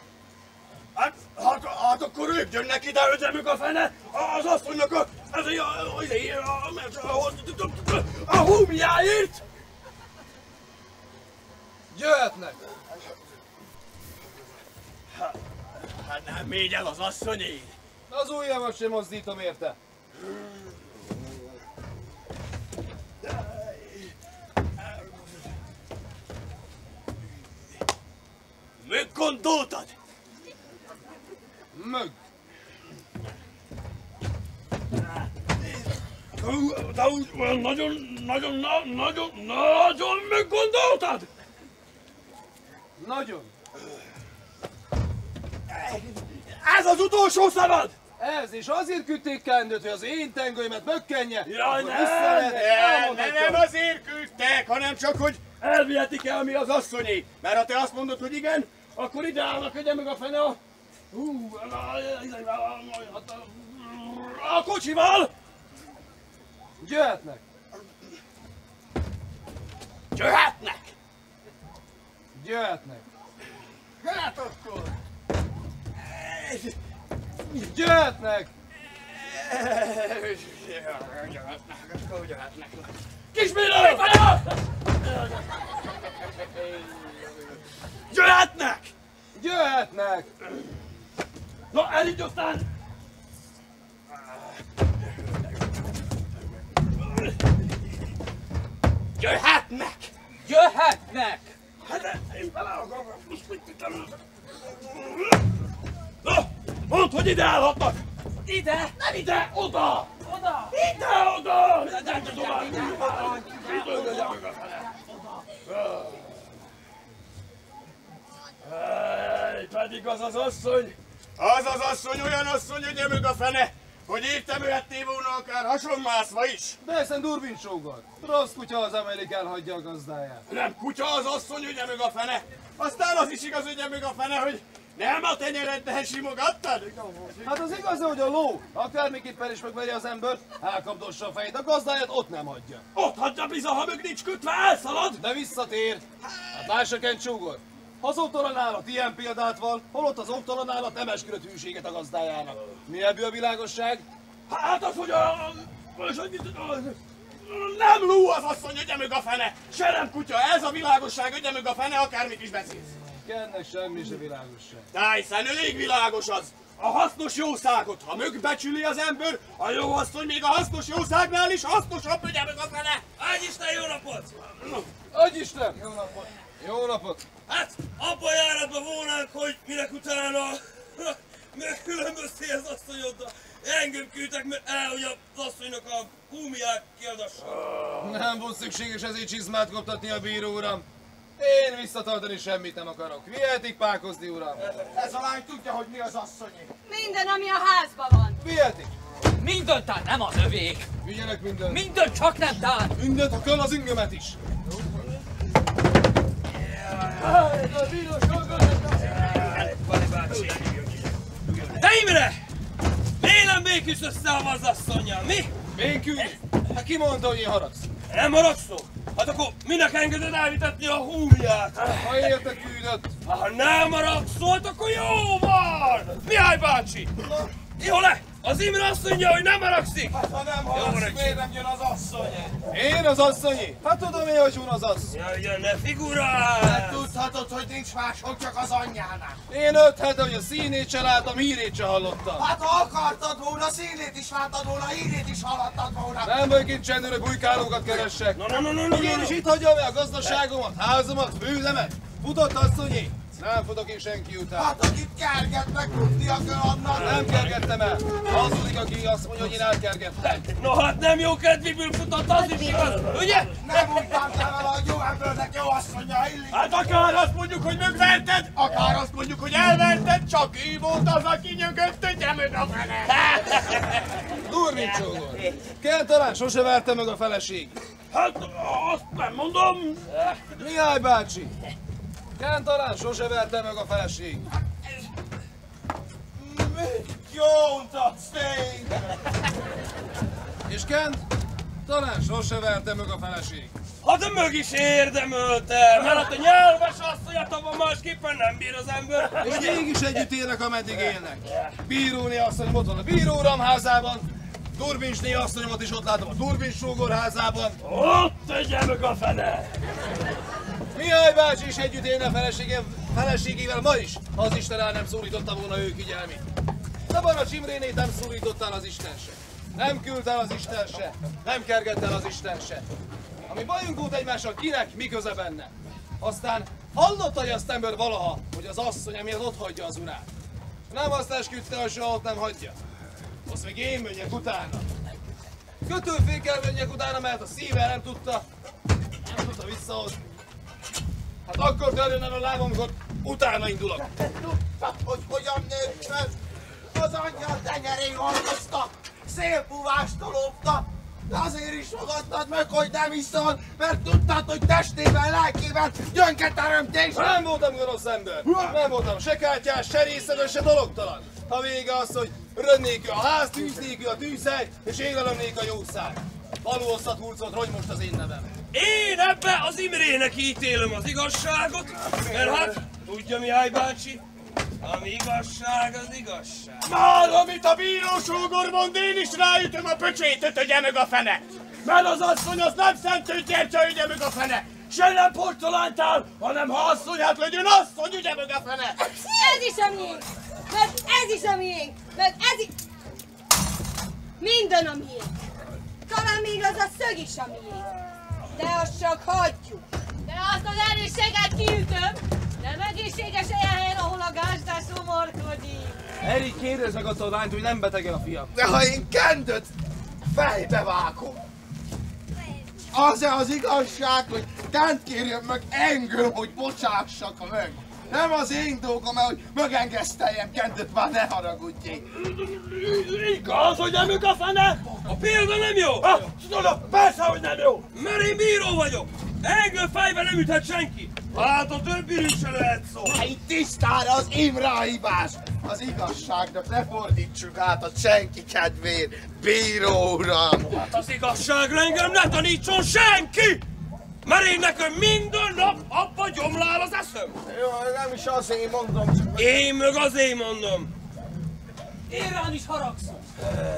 hát, hát, hát akkor ők jönnek ide, ögyemük a fene, az asszonynak a, ez a, a, a, a, a, húmjáért! Jöhetnek. Hát nem megy el az asszonyér. Az ujjamat sem mozdítom érte. Meggondoltad? Mög. De úgy olyan nagyon, nagyon, na- nagyon, nagyon meggondoltad? Nagyon. Ez az utolsó szavad! Ez, és azért küldték kendőt, hogy az én tengőimet mökkenje. Jaj, nem, nem, nem, azért küldtek, hanem csak, hogy elvihetik el mi az asszonyé. Mert ha te azt mondod, hogy igen, akkor ide állnak, hogy meg a fene a... Hú, a, kocsival! Jöhetnek. Jöhetnek! Jöhetnek. Hát akkor! Jöhetnek! Kisbíró! Jöhetnek! Jöhetnek! Na, elindj aztán! Jöhetnek! Jöhetnek! Hát, én bele akarom ismételni. Na, mondd, hogy ide állhatnak! Ide! Nem ide, oda! Oda! Ide, oda! Nem tudom, Bizony, hogy elmegyek a fele. Ej, pedig az az asszony, az az asszony olyan asszony, hogy emög a fene, hogy értemülhetné volna akár hasonmászva is. De ezen Durbin sógor. Rossz kutya az, amelyik elhagyja a gazdáját. Nem kutya az asszony, hogy emög a fene. Aztán az is igaz, hogy emög a fene, hogy nem a tenyeredbe simogattad? Hát az igaz, hogy a ló, akármiképpen is megveri az embert, elkapdossa a fejét, a gazdáját ott nem hagyja. Ott hagyja bizony, ha mög nincs kötve, elszalad. De visszatér. Hát lássa Kent Csúgor. Ha az oktalan állat ilyen példát van, holott az oktalan állat nem esküdött hűséget a gazdájának. Mi ebből a világosság? Hát az, hogy a... nem ló az asszony, hogy emög a fene. Se nem kutya, ez a világosság, hogy emög a fene, akármit is beszélsz. Kennek semmi se világosság. Tájszen elég világos az. A hasznos jószágot, ha mögbecsüli az ember, a jó asszony még a hasznos jószágnál is hasznosabb, hogy emög a fene. Ágy Isten, jó napot! Adj Isten! Jó napot! Jó napot! Hát, abban a járatban volnánk, hogy minek utána megkülönbözté az asszonyoddal. Engem küldtek mert el, hogy az asszonynak a húmiát kiadassa. Nem volt szükséges ezért csizmát koptatni a bíró uram. Én visszatartani semmit nem akarok. Vihetik pákozni, uram. Ez a lány tudja, hogy mi az asszonyi. Minden, ami a házban van. Vihetik. Mindent tán, nem az övék! Vigyenek mindent. Mindent csak nem tán! Mindent, ha kell az ingemet is. Te Imre! Miért nem békülsz össze az asszonynal, mi? Békülj! Hát ki mondta, hogy én haragsz? Nem haragszol? Hát akkor minek engeded elvitetni a húmiát? Ha érte küldött. Ha nem haragszol, akkor jó van! Mihály bácsi! Jó le! Az Imre azt mondja, hogy nem haragszik! Hát ha nem neki. miért nem jön az asszony? Én az asszonyi? Hát tudom én, hogy az assz. Ja, ugye ne Hát figurál! tudhatod, hogy nincs máshol, csak az anyjánál. Én öt hete, hogy a színét se láttam, hírét se hallottam. Hát ha akartad volna, színét is láttad volna, hírét is hallottad volna. Nem vagyok itt csendőre bujkálókat keressek. Na, na, na, na, na, Hogy én is itt hagyjam el a gazdaságomat, házamat, főzemet. Futott asszonyi? Nem futok én senki után. Hát akit kergetnek, tudni a kör annak. Nem kergettem el. Hazudik, aki azt mondja, hogy én elkergettem. No hát nem jó kedvéből futott, az is igaz, ugye? Nem úgy bántál vele, hogy jó embernek jó asszonya illik. Hát akár azt mondjuk, hogy megverted, akár azt mondjuk, hogy elverted, csak ő volt az, aki nyögött, hogy nem a fele. Durvin csógor. Kell talán sose verte meg a feleség. Hát azt nem mondom. Mihály bácsi. Kent talán sose verte meg a feleség. Mit jóntatsz téged? És Kent talán sose verte meg a feleség. Hát de mög is érdemölte, mert hát a nyelves asszonyat abban másképpen nem bír az ember. És mégis együtt élnek, ameddig élnek. Bíróné asszonyom ott van a bíróram házában, Durbinsné asszonyomat is ott látom a Durbin sógor házában. Ott tegye meg a fene! Mihály bácsi is együtt élne a feleségével ma is, ha az Isten el nem szólította volna ő figyelmét. De van a Csimrénét nem szólított el az Isten se. Nem küld el az Isten se. Nem kergett el az Isten se. Ami bajunk volt egymással, kinek mi köze benne? Aztán hallotta hogy azt ember valaha, hogy az asszony emiatt ott hagyja az urát. Nem azt esküdte, hogy soha ott nem hagyja. Azt még én menjek utána. Kötőfékkel menjek utána, mert a szíve nem tudta, nem tudta visszahozni. Hát akkor törjön a lábam, amikor utána indulok. Hogy hogyan nőtt fel? Az anyja tenyerén hordozta, szélpuvástól lopta, de azért is fogadtad meg, hogy nem iszol, mert tudtad, hogy testében, lelkében gyönke teremtés. Nem voltam gonosz ember. Nem voltam se kártyás, se részleges, se dologtalan. Ha vége az, hogy rönn nélkül a ház, tűz nélkül a tűzhely, és égelem nélkül a jószág. Valószat hurcolt, hogy most az én nevem. Én ebbe az Imrének ítélem az igazságot, mert hát Tudja Mihály bácsi? Ami igazság, az igazság. Már amit a bírósógor mond, én is ráütöm a pöcsétet, hogy meg a fene! Mert az asszony az nem szentő gyertya, ügye meg a fene! Se nem portolántál, hanem ha asszonyát legyen asszony, ügye meg a fene! Ez is a miénk! Meg ez is a miénk! Meg ez is... Minden a miénk! Talán még az a szög is a miénk! De azt csak hagyjuk! De azt az erősséget kiütöm! Nem egészséges olyan helyen, ahol a gázdás szomorkodik! Erik, kérdezd meg azt a lányt, hogy nem beteg a fiam. De ha én kendőt fejbe vágom, az-e az igazság, hogy Kent kérjen meg engem, hogy bocsássak meg? Nem az én dolgom, hogy megengeszteljem Kentet, már ne haragudjék. Igaz, hogy nem ők a fene? A példa nem jó! Ah, tudod, persze, hogy nem jó! Mert én bíró vagyok! Engem fejbe nem üthet senki! Hát a többiről se lehet szó! Itt tisztára az Imre hibás! Az igazságnak ne fordítsuk át a senki kedvéért, bíró uram! Hát az igazságra engem ne tanítson senki! Mert én nekem minden nap abba gyomlál az eszem! Jó, nem is azért mondom, csak... Én meg azért mondom! Én rám is haragszom.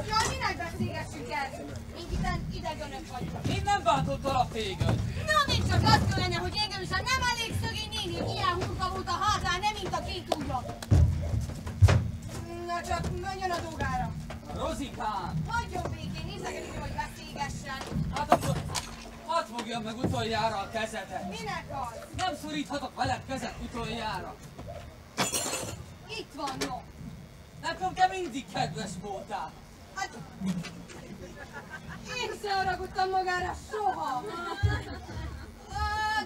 Jaj, minek beszélgessünk el? Mink itten idegönök vagyunk. Én nem bántottalak téged. Na, még csak az kellene, hogy engem is a nem elég szögény néni, hogy ilyen hurka volt a házán, nem mint a két ujja. Na csak menjen a dolgára. Rozikám, Hagyjon békén, nézzegetni, hogy beszélgessen. hát akkor hadd fogjam meg utoljára a kezedet. Minek az? Nem szoríthatok veled kezet utoljára. Itt van, no. Nekem te mindig kedves voltál. Hát... Én se haragudtam magára soha.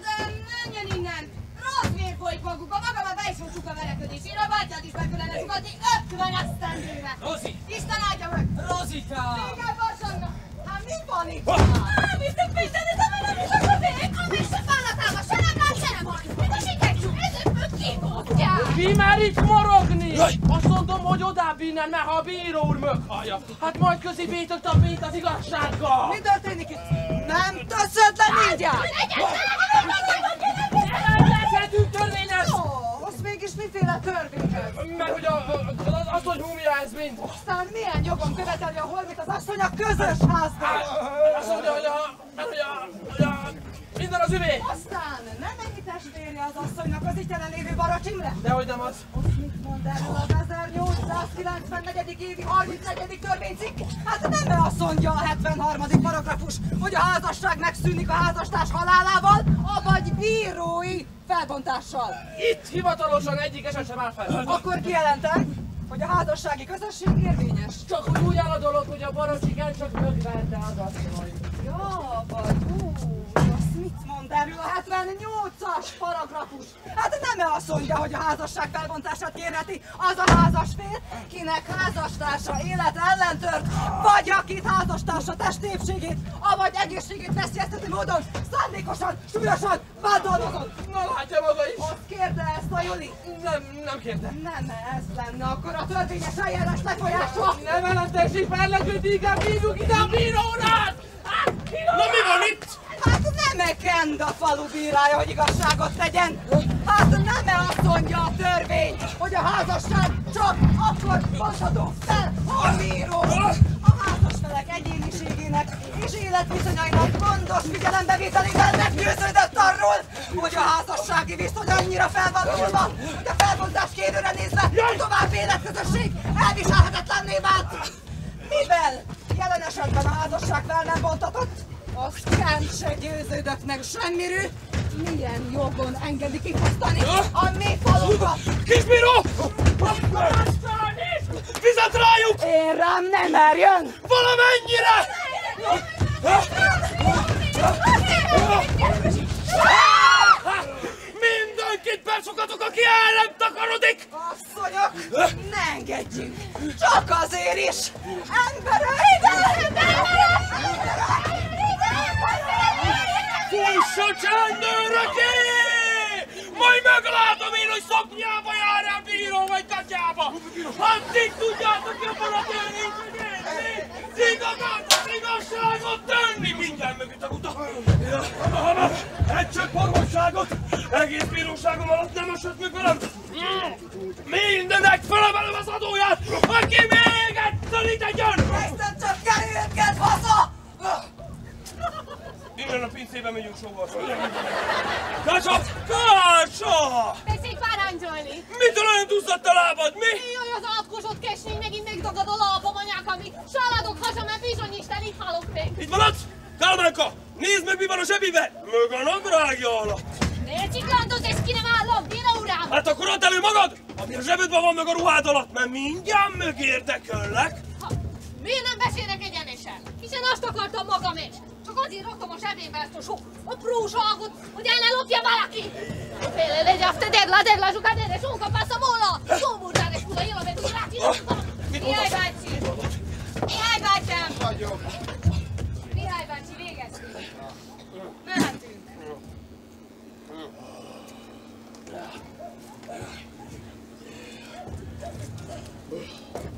De menjen innen! Rossz vér folyik magukba, magamat be is vontuk a verekedésére, a bátyát is meg kellene sugatni 50 esztendőre! Rozi! Isten áldja meg! Rozikám! Végel Barsanna! Hát mi van itt? Nem hiszem, hogy te nem nem is akadik! A vissza fállatába, se nem lát, se nem hall! Mint a sikettyú, ezekből kibotják! Ki mer itt morogni? Azt mondom, hogy odább innen, mert ha a bíró úr meghallja. Hát majd közibítok a mint az igazsággal. Mi történik itt? Nem teszed le mindjárt! Hogy múmia ez mind. Aztán milyen jogon követeli a holmit az asszony a közös házban? Azt mondja, hogy a, hogy a, hogy a minden az üvé. Aztán nem ennyi testvérje az asszonynak az itt jelenlévő Baracs Imre? Dehogy nem az. Azt mit mond erről az 1894. évi 34. törvénycikk? Hát nem azt mondja a 73. paragrafus, hogy a házasság megszűnik a házastárs halálával, avagy bírói felbontással. Itt hivatalosan egyik eset sem áll fel. Akkor kijelentem, hogy a házassági közösség érvényes. Csak hogy úgy áll a dolog, hogy a barocsi csak megverte az asszony. Ja, vagy ú, mit mond erről a 78-as paragrafus? Hát nem azt mondja, hogy a házasság felbontását kérheti az a házasfél, kinek házastársa élet ellen tört, vagy akit házastársa testépségét, avagy egészségét veszélyeztető módon szándékosan, súlyosan vádolnozott. Na látja maga is. Azt kérte ezt a Juli? Nem, nem kérte. Nem ez lenne akkor a törvényes eljárás lefolyása? Nem elentessék már leküld, inkább hívjuk ide a bíró urat! Hát, Na mi van itt? Hát nem -e Kend a falu bírája, hogy igazságot tegyen? Hát nem -e azt mondja a törvény, hogy a házasság csak akkor mondható fel, ha a bíró a házasfelek egyéniségének és életviszonyainak gondos figyelembevételével meggyőződött arról, hogy a házassági viszony annyira fel van túlva, hogy a felbontás kérőre nézve tovább életközösség elviselhetetlenné vált. Mivel jelen esetben a házasság fel nem bontatott, azt Kent se győződött meg semmiről, milyen jogon engedi kifosztani a mi falunkat. Kisbíró! Vizet rájuk! Én rám nem merjön! Valamennyire! Mindenkit besugatok, aki el nem takarodik! Asszonyok, ne engedjünk! Csak azért is! Emberek! Fuss a csendőre ki! Majd meglátom én, hogy szoknyába jár el bíró vagy katyába! Addig tudjátok jobban a törvényt, hogy érni! Igazat, igazságot tenni! Mindjárt mögött a kuta! Egy csak orvosságot! Egész bíróságom alatt nem esett meg velem! Mindenek felemelem az adóját, aki még egyszer ide jön! Ezt csak kerülget haza! Innen a pincébe megyünk sóval. Kácsa! Kácsa! Tessék parancsolni! Mitől olyan duzzadt a lábad, mi? Jaj, az alkosott kesnény megint megdagad a lábam, anyák, ami saladok haza, mert bizony Isten itt halok még. Itt maradsz? Kálmánka! Nézd meg, mi van a zsebibe! Mög a nadrágja alatt! Ne csiklandoz, ezt ki nem állom, bíra uram! Hát akkor add elő magad, ami a zsebedben van meg a ruhád alatt, mert mindjárt megérdeköllek. Ha, miért nem beszélek egyenesen? Hiszen azt akartam magam is. Azért raktam a zsebébe ezt a sok apróságot, hogy el ne lopja valaki. Féle legyen, te dedla, dedla, giocare, su, che passa vola! Su, buttare, scusa, io lo vedo gratis. Mihály bácsi! Mihály bátyám! Vagyok. Mihály bácsi, végeztünk. Mehetünk. Remélem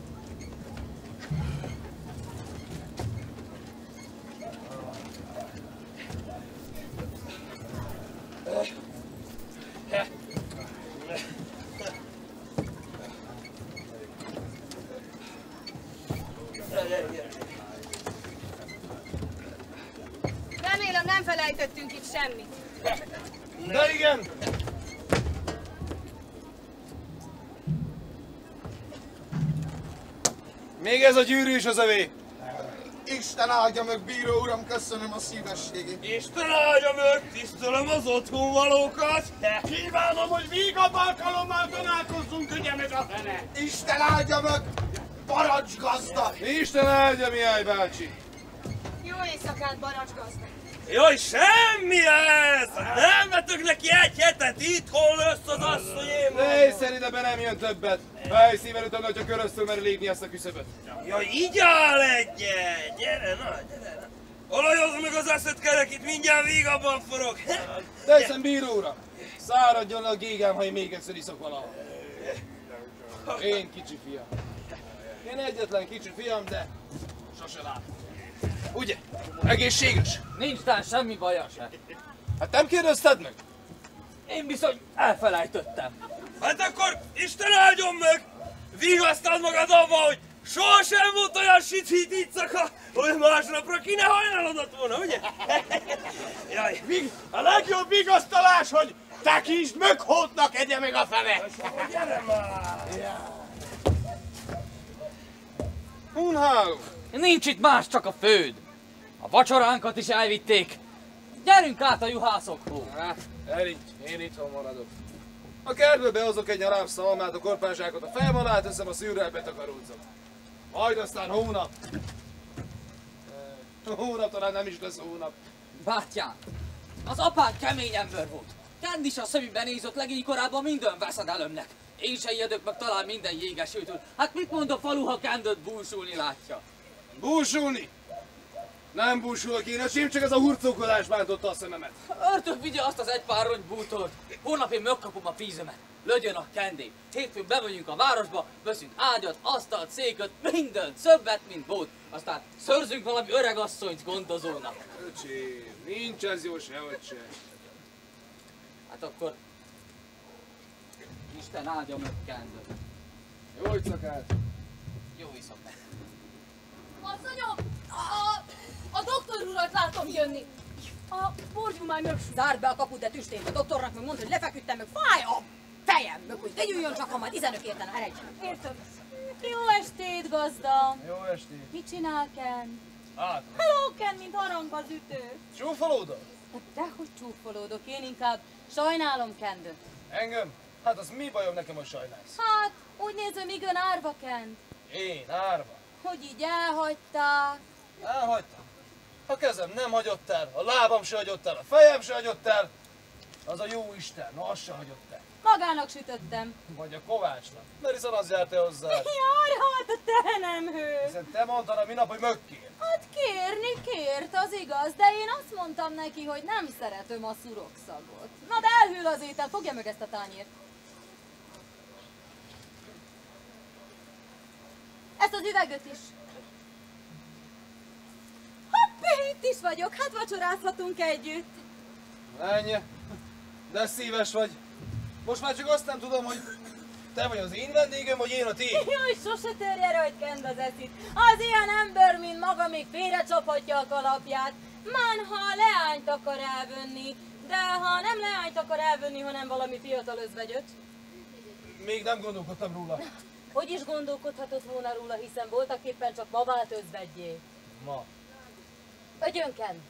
is az övé. Isten áldja meg, bíró uram, köszönöm a szívességét. Isten áldja meg, tisztelem az otthonvalókat. Kívánom, hogy vígabb alkalommal találkozzunk, ugye meg a fene. Isten áldja meg, paracs gazda. Isten áldja, Mihály bácsi. Jó éjszakát, baracs gazda. Jaj, semmi ez! Nem vetök neki egy hetet, itthon lesz az asszonyém! Ne hiszen ide be nem jön többet. Fejszíven utána, hogyha köröztül meri lépni ezt a küszöböt. Jaj, így áll egyet! Gyere, na, gyere, na! Olajozd meg az eszed kerekit, mindjárt vígabban forog! De hiszen bíró uram, száradjon le a gégám, ha én még egyszer iszok valahol. Én kicsi fiam. Én egyetlen kicsi fiam, de sose látom. Ugye? Egészséges? Nincs tán semmi baja se. Hát nem kérdezted meg? Én bizony elfelejtettem. Hát akkor Isten áldjon meg! Vigasztald magad abba, hogy sohasem volt olyan sithit itszaka, hogy másnapra ki ne hajnalodat volna, ugye? Jaj, Vig, a legjobb vigasztalás, hogy tekintsd möghódnak, egye meg a fene! gyere már! Unháló! Nincs itt más, csak a főd. A vacsoránkat is elvitték. Gyerünk át a juhászokhoz. Hát, elígy, én itthon maradok. A kertbe behozok egy nyaláb szalmát, a korpázsákot, a fejmalát, teszem a szűrrel betakaródzom. Majd aztán hónap. Hónap talán nem is lesz hónap. Bátyám, az apád kemény ember volt. Kend is a szemüben nézott legény korábban minden veszedelemnek. Én se ijedök meg talán minden jégesőtől. Hát mit mond a falu, ha Kendőt búsulni látja? Búsulni! Nem búsulok én, öcsém, csak ez a hurcolkodás bántotta a szememet. Örtök vigye azt az egy pár ronybútort. Holnap én megkapom a vízemet. Lögyön a kendé. Hétfőn bemegyünk a városba, veszünk ágyat, asztalt, széköt, mindent, szöbbet, mint bót. Aztán szörzünk valami öreg asszonyt gondozónak. Öcsém, nincs ez jó sehogy se. Hát akkor... Isten áldja meg kendőt. Jó éjszakát! Jó éjszakát. Asszonyom, a, a doktor urat látom jönni. A borgyú már mögsül. Zárd be a kaput, de tüstént. A doktornak meg mondta, hogy lefeküdtem, meg fáj a fejem. Meg hogy vegyüljön csak, ha majd 15 értene, eredj. Értem. Jó estét, gazda. Jó estét! Mit csinál Ken? Hát, Hello, Ken, mint harang az ütő. csúfolódott? Hát dehogy csúfolódok, én inkább sajnálom Kendőt. Engem? Hát az mi bajom nekem, hogy sajnálsz? Hát, úgy nézem, igen árva Kent. Én, árva. Hogy így elhagyták. Elhagytam. A kezem nem hagyott el, a lábam se hagyott el, a fejem se hagyott el. Az a jó Isten, na az se hagyott el. Magának sütöttem. Vagy a Kovácsnak. Mert hiszen az járt -e hozzá. Jaj, hát a te nem hő. Hiszen te mondtad a minap, hogy mögkér. Hát kérni kért, az igaz, de én azt mondtam neki, hogy nem szeretem a szurokszagot. Na de elhűl az étel, fogja meg ezt a tányért. Ezt az üveget is. Hoppé, itt is vagyok, hát vacsorázhatunk együtt. Ennyi. De szíves vagy. Most már csak azt nem tudom, hogy te vagy az én vendégem, vagy én a tiéd. Jaj, sose törje rajt az eszit. Az ilyen ember, mint maga, még félrecsaphatja a kalapját. Mán, ha leányt akar elvenni, de ha nem leányt akar elvenni, hanem valami fiatal özvegyöt. Még nem gondolkodtam róla. Hogy is gondolkodhatott volna róla, hiszen voltak éppen csak ma vált özvegyé. Ma. Ögyönken!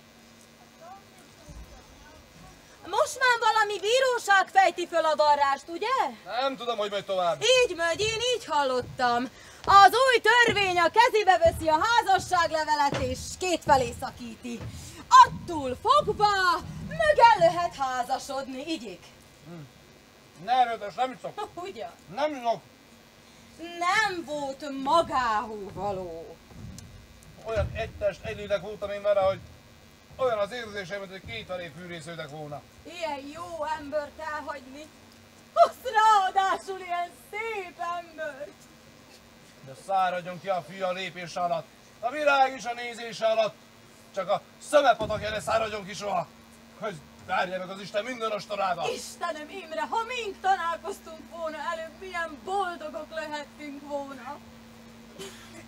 Most már valami bíróság fejti föl a varrást, ugye? Nem tudom, hogy megy tovább. Így megy, én így hallottam. Az új törvény a kezébe veszi a házasságlevelet és kétfelé szakíti. Attól fogva mögel lehet házasodni, igyik. Ne erőtös, nem iszok. Ugyan? Nem iszok. Nem volt magához való. Olyan egy test, egy lélek voltam én vele, hogy olyan az érzésem, mint hogy két felé fűrésződek volna. Ilyen jó embert elhagyni. Azt ráadásul ilyen szép embert. De száradjon ki a fia lépés alatt. A virág is a nézés alatt. Csak a szömepatak ne száradjon ki soha. Hogy várja meg az Isten minden ostorába. Istenem Imre, ha mink találkoztunk volna előbb, milyen boldogok lehettünk volna.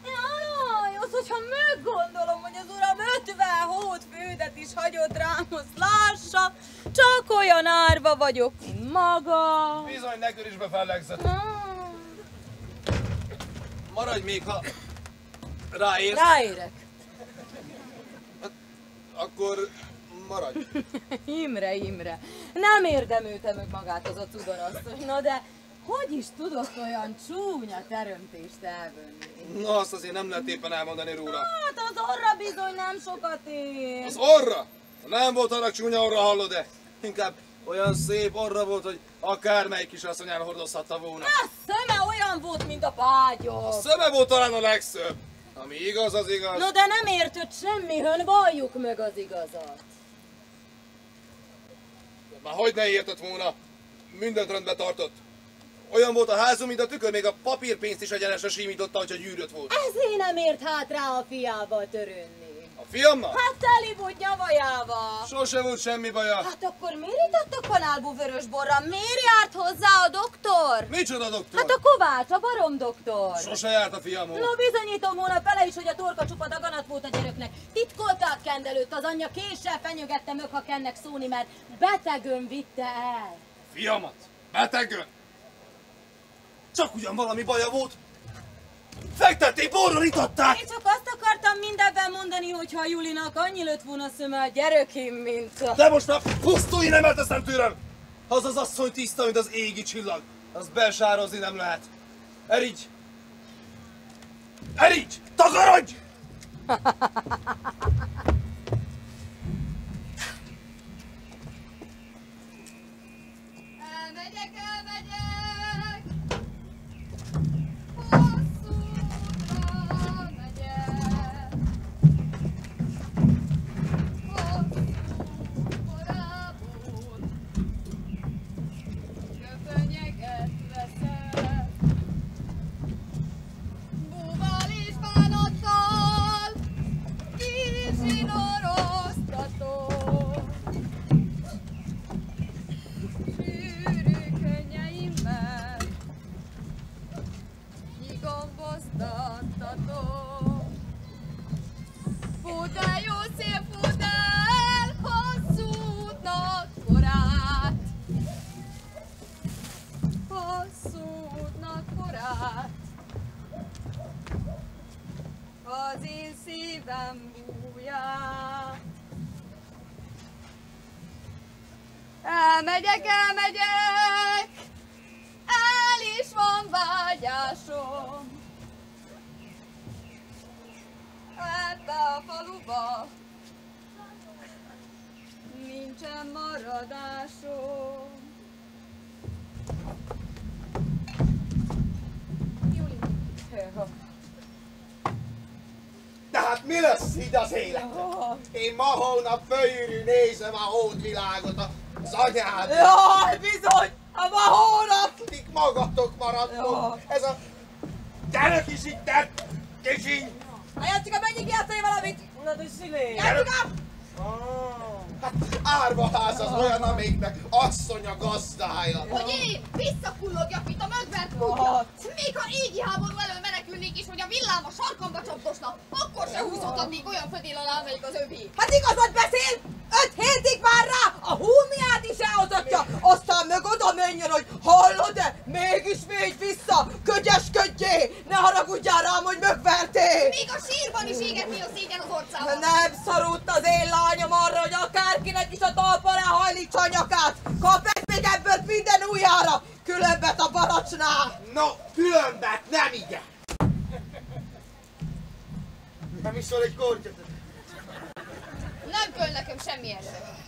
Jaj, az, hogyha meggondolom, hogy az uram 50 hót fődet is hagyott rám, azt lássa, csak olyan árva vagyok, mint maga. Bizony, neked is befellegzett. Maradj még, ha ráérsz, Ráérek. akkor maradj. Imre, Imre, nem érdemülte meg magát az a cudorasszony, na de hogy is tudott olyan csúnya teremtést elvenni? Na, azt azért nem lehet éppen elmondani róla. Hát az orra bizony nem sokat ér. Az orra! Nem volt annak csúnya orra, hallod-e? Inkább olyan szép orra volt, hogy akármelyik kisasszony elhordozhatta volna. A szeme olyan volt, mint a págyok. A szeme volt talán a legszebb. Ami igaz, az igaz. No de nem értett semmihön, valljuk meg az igazat. Már hogy ne értett volna? Mindent rendbe tartott. Olyan volt a házom, mint a tükör, még a papírpénzt is egyenesre simította, hogyha gyűrött volt. Ezért nem ért hát rá a fiával törődni. A fiammal? Hát teli volt nyavajával. Sose volt semmi baja. Hát akkor miért itt a kanálból vörös borra? Miért járt hozzá a doktor? Micsoda doktor? Hát a Kovács, a barom doktor. Sose járt a fiamhoz. No bizonyítom volna fele is, hogy a torka csupa daganat volt a gyereknek. Titkolták kendelőt, az anyja késsel fenyögette meg, ha kennek szóni, mert betegön vitte el. Fiamat? Betegön? Csak ugyan valami baja volt. Fektették, borra itatták! Én csak azt akartam mindenben mondani, hogy ha Julinak annyi lőtt volna szöme a gyerekim, mint a... De most már pusztulj, nem elteszem tőlem! Az az asszony tiszta, mint az égi csillag. Az belsározni nem lehet. Erigy! Erigy! Takarodj! Elmegyek, elmegyek! Elmegyek, elmegyek, el is van vágyásom. Ebbe a faluba nincsen maradásom. De hát mi lesz így az élet? Én ma hónap fölülről nézem a hódvilágot, az anyád. Jaj, bizony! A ma hónap! Tik magatok maradtok. Ez a gyerek is itt, kisiny. Na Jacika, menjünk játszani valamit! Unod, hogy szilé! Jacika! Ah, Hát árvaház az olyan, amelyiknek asszony a gazdája. Hogy én visszakullogjak, mint a mögvert kutya. Még ha égi háború elől menekülnék is, hogy a villám a sarkamba csapdosna, akkor se húzódhatnék olyan födél alá, amelyik az övé. Hát igazat beszél! Öt hétig vár rá! A húmiát is elhozatja! Aztán meg oda menjen, hogy hallod-e? Mégis védj vissza! Kögyesködjé! Ne haragudjál rám, hogy megvertél! Még a sírban is égetni a szégyen az orcában. Nem szorult az én lányom arra, hogy akárkinek is a talp alá hajlítsa a nyakát! Kap egy még ebből minden újjára! Különbet a baracsnál! No, különbet nem igen. Nem is szól egy kortyot. Nem köl nekem semmi erre.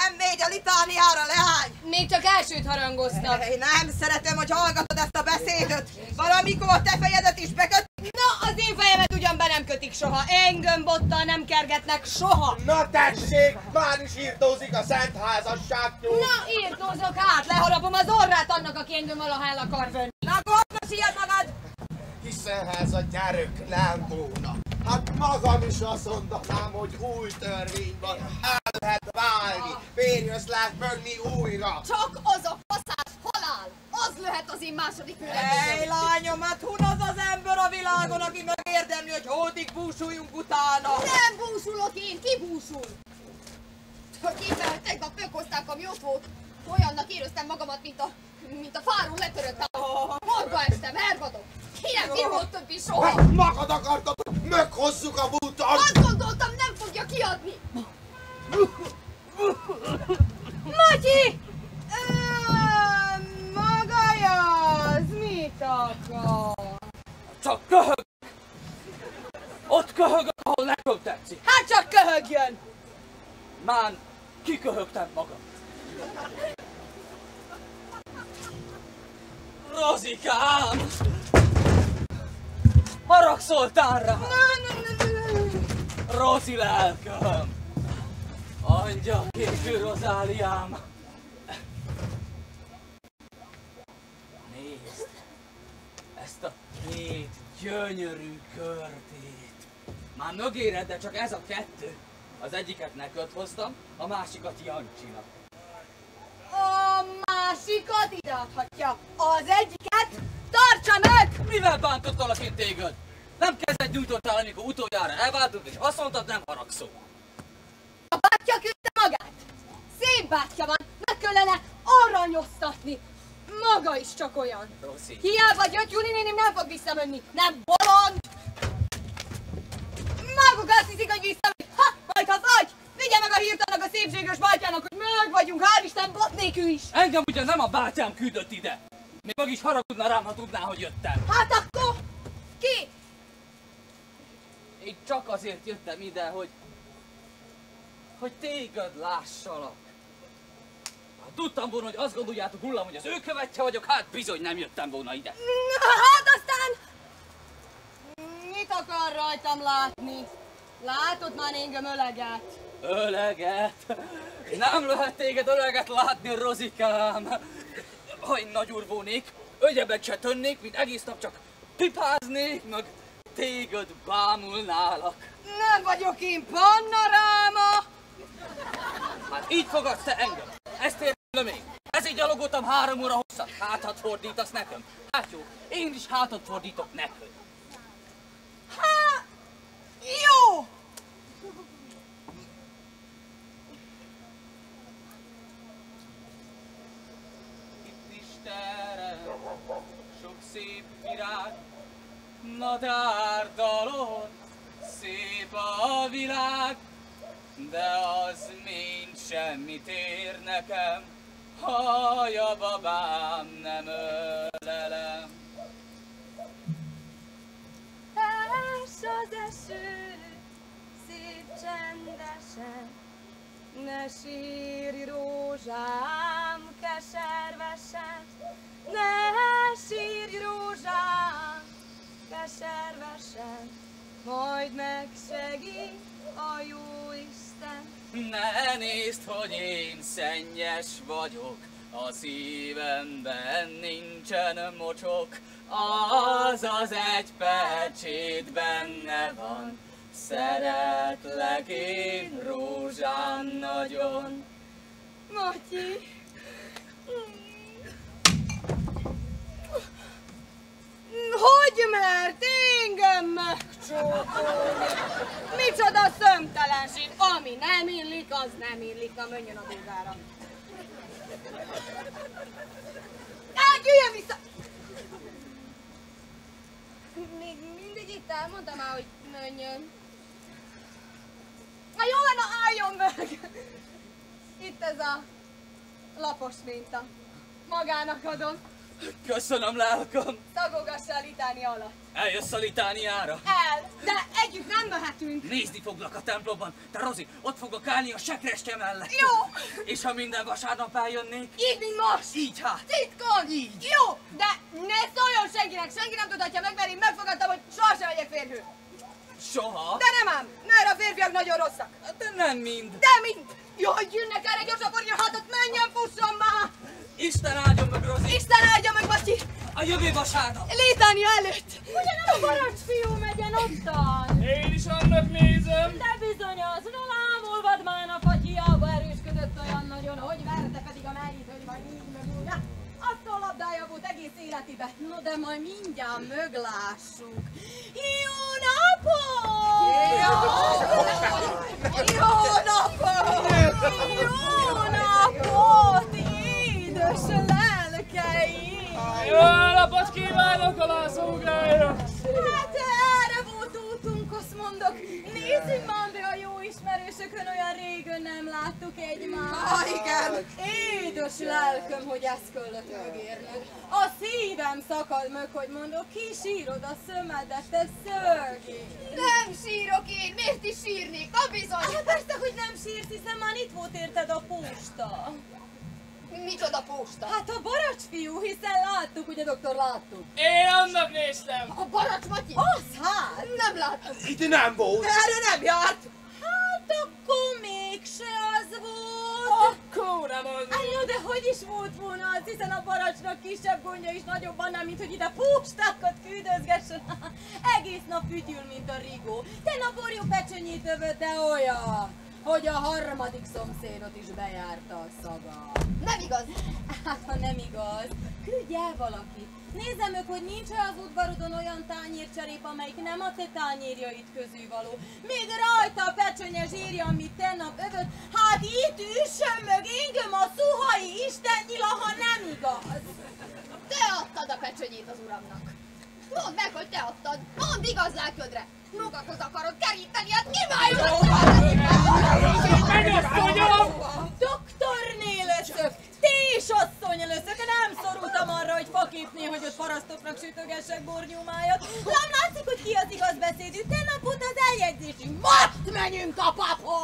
Nem megy a litániára, leány! Még csak elsőt harangoztak. Én nem szeretem, hogy hallgatod ezt a beszédet! Valamikor te fejedet is beköt... Na, az én fejemet ugyan be nem kötik soha. Engem bottal nem kergetnek soha. Na tessék, már is írtózik a szent házasságtól. Na, írtózok hát, leharapom az orrát annak, aki engem valaha el akar venni. Na, gondos ilyet magad! Hiszen a gyerek nem volna. Hát magam is azt mondanám, hogy új törvény van. El lehet válni, férjöz lehet menni újra. Csak az a faszás halál, az lehet az én második Ej, üleményem. lányom, hát hun az az ember a világon, aki megérdemli, hogy hódig búsuljunk utána! Nem búsulok én, ki búsul? Hogy éppen, hogy tegnap meghozták, ami ott volt, olyannak éreztem magamat, mint a, mint a fáról letörött állat. Morga estem. Ilyen film volt többi soha. Hát magad akartad, hogy meghozzuk a butat. Azt gondoltam, nem fogja kiadni. Matyi! Maga az, mit akar? Csak köhög! Ott köhögök, ahol nekem tetszik. Hát csak köhögjön! Már kiköhögtem magam. Rozikám! Haragszoltál rá! Rozi lelköm! Angyal képű Rozáliám! Nézd! Ezt a két gyönyörű körtét! Már mögéred, de csak ez a kettő. Az egyiket neked hoztam, a másikat Jancsinak. A másikat ideadhatja. Az egyiket tartsa meg! Mivel bántottalak én téged? Nem kezdett nyújtottál, amikor utoljára elváltunk, és azt mondtad, nem haragszol. A bátyja küldte magát. Szép bátyja van, meg kellene aranyoztatni. Maga is csak olyan. Rozi. Hiába Gyögy Juli nénim nem fog visszamenni. Nem bolond! Maguk azt hiszik, hogy visszamegy. Ha, majd ha vagy! Vigye meg a annak a szépséges bátyának, hogy meg vagyunk, hál' Isten, bot nélkül is. Engem ugye nem a bátyám küldött ide. Még meg is haragudna rám, ha tudná, hogy jöttem. Hát akkor ki? Én csak azért jöttem ide, hogy... hogy téged lássalak. Ha tudtam volna, hogy azt gondoljátok hullam, hogy az ő követje vagyok, hát bizony nem jöttem volna ide. Hát aztán... Mit akar rajtam látni? Látod már engem öleget? Öleget? Nem lehet téged öleget látni, Rozikám. Ha én nagy úr volnék, ögyebbet se tönnék, mint egész nap csak pipáznék, meg téged bámulnálak. Nem vagyok én panoráma! Hát így fogadsz te engem. Ezt értem én. Ezért gyalogoltam három óra hosszat. Hátat fordítasz nekem. Hát jó, én is hátat fordítok neked. Hát, jó! Terem, sok szép virág, nadárdalon, szép a világ, de az mind semmit ér nekem, ha a babám nem ölelem. Társ az eső, szép csendesen, ne sírj rózsám keservesen, ne sírj rózsám keservesen, majd megsegít a jó Isten. Ne nézd, hogy én szennyes vagyok, a szívemben nincsen mocsok, az az egy pecsét benne van, Szeretlek én, rózsám nagyon. Matyi. Hogy mert engem megcsókolni? Micsoda szömtelenség! Ami nem illik, az nem illik. Na, menjön a dugára. Á, jöjjön vissza! Még mindig itt elmondtam már, hogy menjön. Na jó, na álljon meg! Itt ez a lapos minta. Magának adom. Köszönöm, lelkem. Szagogassa a litánia alatt. Eljössz a litániára? El, de együtt nem mehetünk. Nézni foglak a templomban. Te Rozi, ott fogok állni a sekrestje mellett. Jó. És ha minden vasárnap eljönnék? Így, mint most. Így hát. Titkon. Így. Jó, de ne szóljon senkinek, senki nem tudhatja meg, mert én megfogadtam, hogy sohasem legyek férfi. Soha? De nem ám, mert a férfiak nagyon rosszak. De nem mind. De mind. Jaj, jönnek erre forja a hátat, menjen, fusson már. Isten áldjon meg, Rozi. Isten áldja meg, Matyi. A jövő vasárnap. Létánia előtt. Ugye nem a baracs fiú megyen ottan? Én is annak nézem. De bizony az, velám olvad már a fatyiába erősködött olyan nagyon, hogy verte pedig a merít, hogy majd így meg úgy. Attól labdája volt egész életében. No de majd mindjárt möglássuk. Jó napot! Jó napot! Jó napot! Édes lelkeim! Jó napot kívánok a lászlógára! Hát erre volt útunk, azt mondok. Nézzük már be a jó ismerősökön, olyan régen nem láttuk egymást. Ah, igen. Édes lelköm, hogy ezt kellett megérned. A szívem szakad meg, hogy mondok, kisírod a szömedet, te szörnyű. Nem sírok én, miért is sírnék? Na bizony! Hát persze, hogy nem sírsz, hiszen már itt volt érted a posta. Micsoda posta? Hát a baracs fiú, hiszen láttuk, ugye doktor, láttuk. Én annak néztem. A baracs Matyi? Az hát! Nem láttam. Itt nem volt. Erre nem járt. Hát akkor mégse az volt. Akkor nem az. Hát jó, de hogy is volt volna az, hiszen a baracsnak kisebb gondja is nagyobb annál, mint hogy ide postákat küldözgessen. Egész nap fütyül, mint a rigó. Te a borjú pecsönyét övöd, de olyan, hogy a harmadik szomszédot is bejárta a szaga. Nem igaz. Hát, ha nem igaz, küldj el valakit. Nézem meg, hogy nincs -e az udvarodon olyan tányércserép, amelyik nem a te tányérjaid közül való. Még rajta a pecsönye zsírja, amit tegnap övött. Hát itt üssön meg engem a szuhai Isten nyila, ha nem igaz. Te adtad a pecsönyét az uramnak. Mondd meg, hogy te adtad. Mondd igaz lelködre. Magakhoz akarod keríteni, hát mi Megasszonyom! Doktorné leszök, ti is asszony leszök, nem szorultam arra, hogy faképné, hogy ott parasztoknak sütögessek bornyúmájat. Nem látszik, hogy ki az igaz beszédű, te napot az eljegyzésünk. Most menjünk a papó!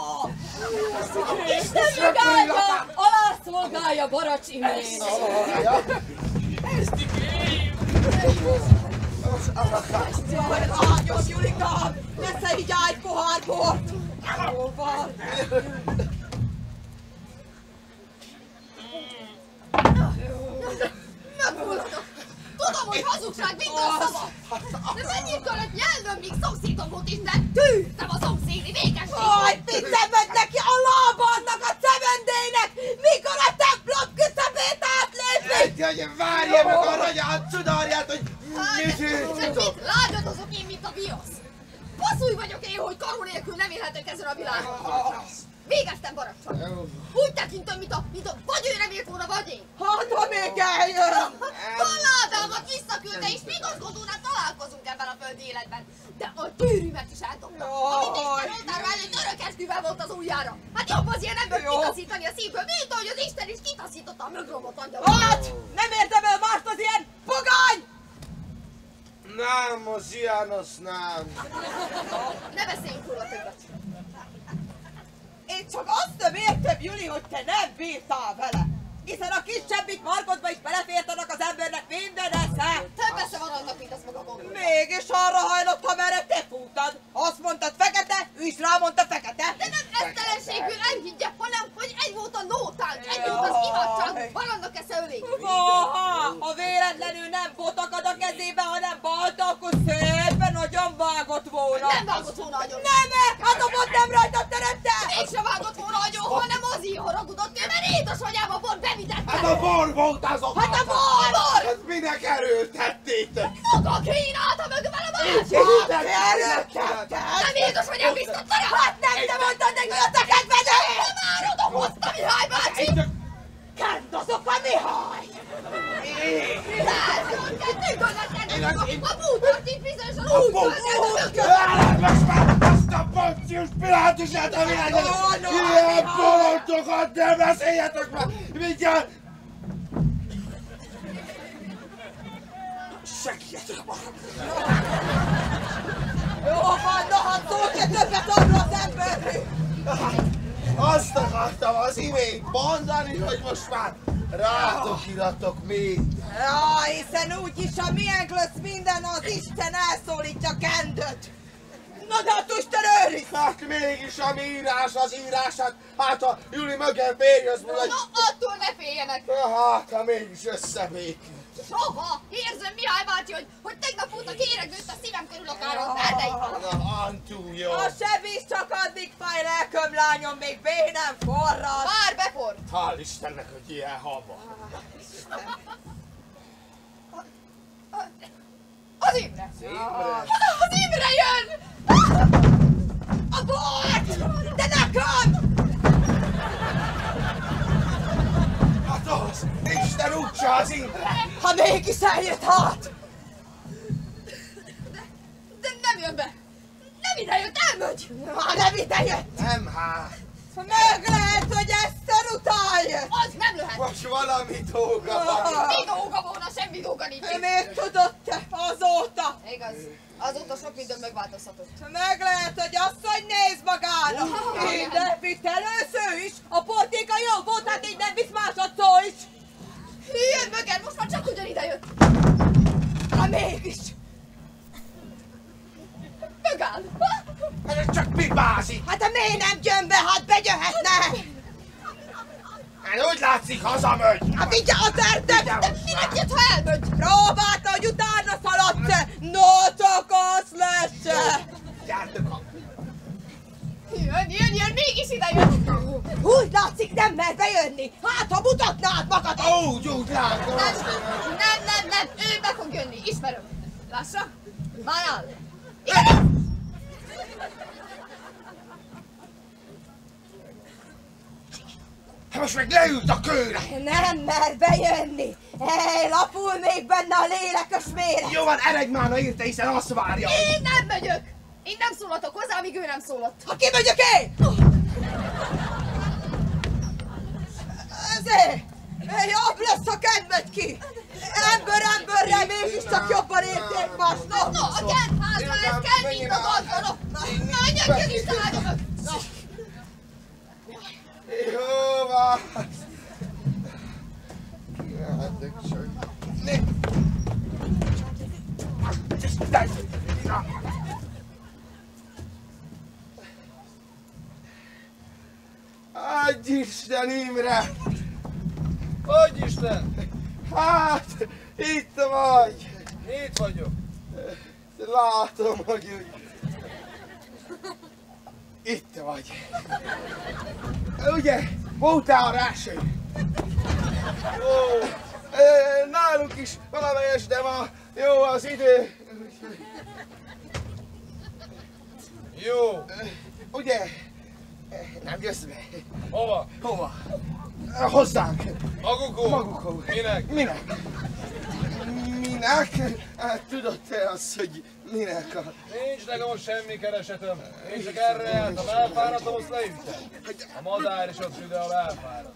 Isten megáldja, alá szolgálja Baracs Imrén. Jaj, ágyos Julikám! Nesze így egy pohár bort! Jó van. Tudom, hogy hazugság minden szava. De mennyit kellett nyelvem, míg szomszédom volt innen? Tűztem a szomszédi végesség. Jaj, tisztemet neki a lábadnak a szemendének, mikor a templom küszöbét Egy, hogy várja meg a ragyát, cudárját, hogy És mit lágadozok én, mint a viasz? Passzúj vagyok én, hogy karó nélkül nem élhetek ezen a világon. Végeztem baracsal. Úgy tekintem, mint a, mint a vagy ő remélt volna, vagy én. Hát, ha még eljön! A ládámat visszaküldte, és még azt gondolná, találkozunk ebben a földi életben. De a gyűrűmet is eldobta. Amit Isten oltára előtt örök esküvel volt az ujjára. Hát jobb az ilyen Jó. kitaszítani a szívből, mint ahogy az Isten is kitaszította a mögromot angyalot. Hát, nem értem el mást az ilyen pogány! Nem, az ilyen, az nem. Ne beszéljünk róla többet. Én csak azt nem értem, Juli, hogy te nem bírtál vele. Hiszen a kisebbik markodba is belefértenek az embernek minden esze. Több esze van annak, mint azt maga gondolja. Mégis arra hajlott, amerre te futtad. Azt mondtad fekete, ő is rámondta fekete. De nem esztelenségül engedje, hanem hogy egy volt a nótánk, egy volt az imádság, van annak esze ölék. Oha, ha véletlenül nem botakad a kezébe, hanem balta, akkor szépen nagyon vágott volna. Nem vágott volna agyon. Nem Hát a borba utazok! Hát a bor! Hát minek erőltettétek? Maga kínálta meg vele más! Hitek Erőltetted! Nem igaz, hogy nem rá! Hát nem te mondtad neki, hogy a kedvedő! De már oda hozta Mihály bácsi! Kend azok a Mihály! Lászlón, kettő gondolat A bútorti bizonyosan úgy gondolt, Hát most már azt a Pontius Pilátusát, ami legyen! Ilyen bolondokat nem beszéljetek már! Mindjárt! Segítjetek már! Jó van, na hát szólj többet arra az emberről! Azt akartam az imént mondani, hogy most már rátok iratok mind. Ja, hiszen úgyis a miénk lesz minden, az Isten elszólítja Kendöt! Na de hát Isten őriz! Hát mégis a mi írás az írását, hát a Juli mögön férjöz múl, hogy... Na, attól ne féljenek! Hát, ha mégis összevékül. Soha! Érzem, Mihály bácsi, hogy, hogy tegnap óta kéregült a szívem körül a káros erdei. Jó. A sevis csak addig fáj lelköm, lányom, még bénem forrad! Már befort! Hál' Istennek, hogy ilyen hava. Az Imre! Az Imre jön! A bort! De nekem! Az, Isten úgyse az Imre. Ha mégis eljött hát! De nem jön be! Nem ide jött, elmegy! Ha nem ide jött! Nem hát. Meg lehet, hogy Eszter után jött! Az nem lehet! Most valami dolga van. Mi dolga volna, semmi dolga nincs! Miért tudod te azóta? Igaz, azóta sok minden megváltozhatott. Meg lehet, hogy asszony néz magára! Ide vitt először is! A portéka jó volt, hát így nem visz másodszor is! Jön mögel, most már csak ugyan ide jött! Ha mégis! Mögál! Hát ez csak mi bázik? Hát de miért nem jön be, hát bejöhetne? Hát úgy látszik, hazamegy. Hát vigyázz, Erdem! De minek jött, ha elmegy? Próbálta, hogy utána szaladsz No, csak az lesz Gyertek a... Jön, jön, jön, mégis ide jött! Úgy látszik, nem mer bejönni! Hát, ha mutatnád magad! Úgy, úgy látom. Nem, nem, nem, nem, ő be fog jönni, ismerem. Lássa, várjál! Ide! Most meg leült a kőre. Nem mer bejönni! Hely, lapul még benne a lélekes mére! Jó van, eredj már, na írta, hiszen azt várja. Én nem megyök! Én nem szólhatok hozzá, amíg ő nem szólott. Ha kimegyek én! Ezért! Jobb lesz, ha kent megy ki! Ember emberrel mégiscsak jobban érték másnak! No, a Kent házra ez kell, mint a gazdalok! Menjek ki, Isten áldja csak. Né. Na. Adj Isten Imre! Hogy Isten? Hát, itt vagy! Itt vagyok. Látom, hogy. Itt vagy. Ugye, voltál ráső? Ó, ö, nálunk is valamelyes, de ma jó az idő. Jó. Ugye, nem jössz be? Hova? Hova? Hozzánk. Magukhoz? Magukhoz. Minek? Minek? Minek? Hát tudod te azt, hogy minek a... Nincs most semmi keresetem. Én csak erre jártam, elfáradtam, azt leütem. A madár is ott ide, ahol elfárad.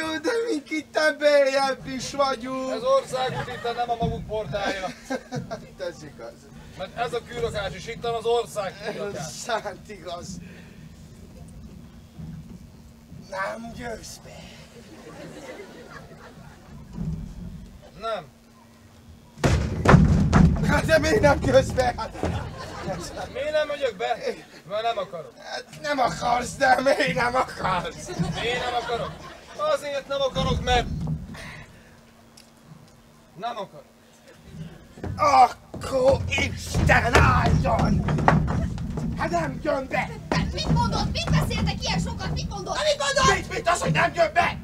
Jó, de mink itt beljebb is vagyunk. Ez országút itt nem a maguk portálja. Ez igaz. Mert ez a külakás is itt az ország külakás. Szánt igaz. Nem jössz be. Nem. Hát de miért nem jössz be? Hát, Miért nem megyek be? Mert nem akarok. hát nem akarsz, de miért nem akarsz? Miért nem akarok? Azért nem akarok, mert... Nem akarok. Akkor Isten áldjon! Hát nem jön be! mit mondod? Mit beszéltek ilyen sokat? Mit mondod? Mit mondod? Mit, mit az, hogy nem jön be?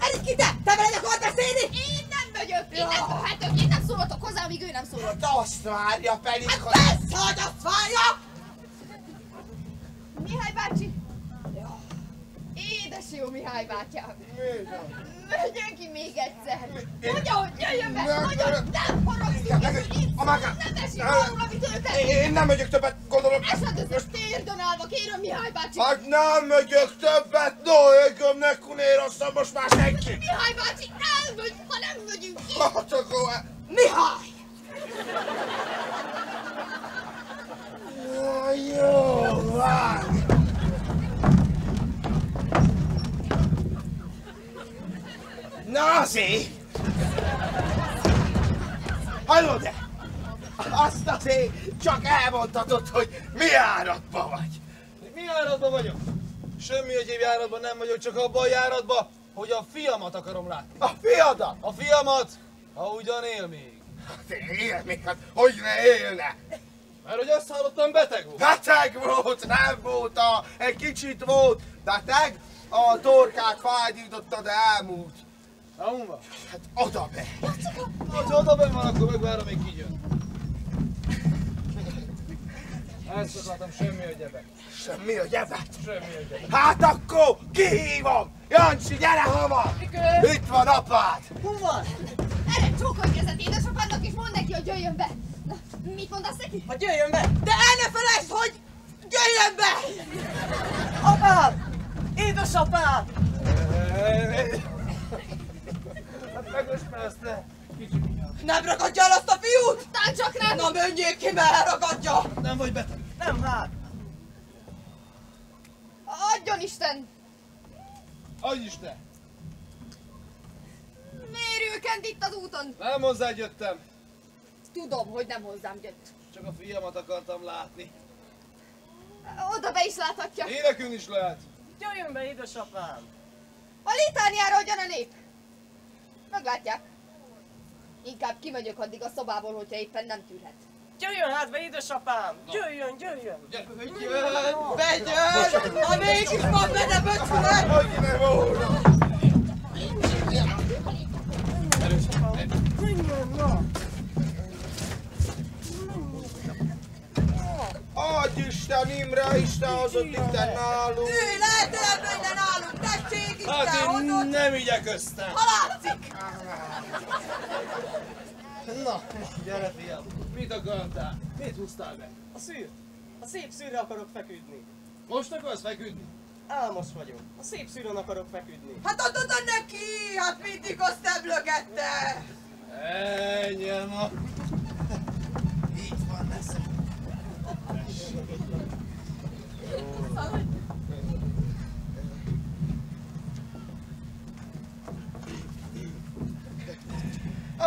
Eriki, te! Te veled akar beszélni? Én én nem hát én nem szólhatok hozzá, amíg ő nem szólott. Hát azt várja pedig, Hát persze, hogy azt várja! Mihály bácsi? Édes jó Mihály bátyám. Megyünk ki még egyszer. Mondja, hogy jöjjön be, mondja, hogy nem haragszunk, hogy itt nem esik arról, amit tett. Én nem megyek többet, gondolom. Esetleg térdön állva, kérem Mihály bácsi. Hát nem megyek többet, no, ögöm ne kunérozzam most már senki. Mihály bácsi, elmegy, ha nem megyünk ki. Hát akkor... Mihály! Na jó, várj. Na azért! Hallod -e? Azt azért csak elmondhatod, hogy mi áratba vagy. Mi járatban vagyok? Semmi egyéb járatban nem vagyok, csak abban a járatban, hogy a fiamat akarom látni. A fiadat! A fiamat, ha ugyan él még. Hát él még, hát hogy ne élne? Mert hogy azt hallottam, beteg volt. Beteg volt, nem volt, a, egy kicsit volt, beteg, a torkát fájdította, de elmúlt. Van? Hát oda be! Hát, ha oda benn van, akkor megvárom, még kijön. Ezt akartam, semmi a gyebek. Semmi a gyebet. Semmi a gyebek. Hát akkor kihívom! Jancsi, gyere hamar! Itt van apád! Hol van? Erre csókolj kezet édesapádnak, és mondd neki, hogy jöjjön be. Na, mit mondasz neki? Hogy jöjjön be! De el ne felejtsd, hogy jöjjön be! Apám! Édesapám! Megösmerezte. Nem ragadja el azt a fiút! Tán csak rá! Na menjék ki, mert elragadja! Nem vagy beteg. Nem hát! Adjon Isten! Adj is te. Miért ülkent itt az úton? Nem hozzád jöttem. Tudom, hogy nem hozzám jött. Csak a fiamat akartam látni. Oda be is láthatja. Énekünk is lehet. Jöjjön be, édesapám! A litániára hogyan a nép? Meglátják. Inkább kimegyök addig a szobából, hogyha éppen nem tűrhet. Jöjjön hát be, édesapám! Jöjjön, jöjjön! Jöjjön! Vegyön! Ha mégis van benne böcsület! Hogy ne volna! Adj Isten Imre, Isten hozott itten nálunk! Ülj le, tényleg minden nálunk! Hát én nem igyekeztem. Ha látszik! Na, gyere fiam. Mit akartál? Mit húztál be? A szűr! A szép szűrre akarok feküdni. Most akarsz feküdni? Álmos vagyok. A szép szűrön akarok feküdni. Hát add oda neki! Hát mindig azt emlögette! Ennyi ma. Így van, lesz.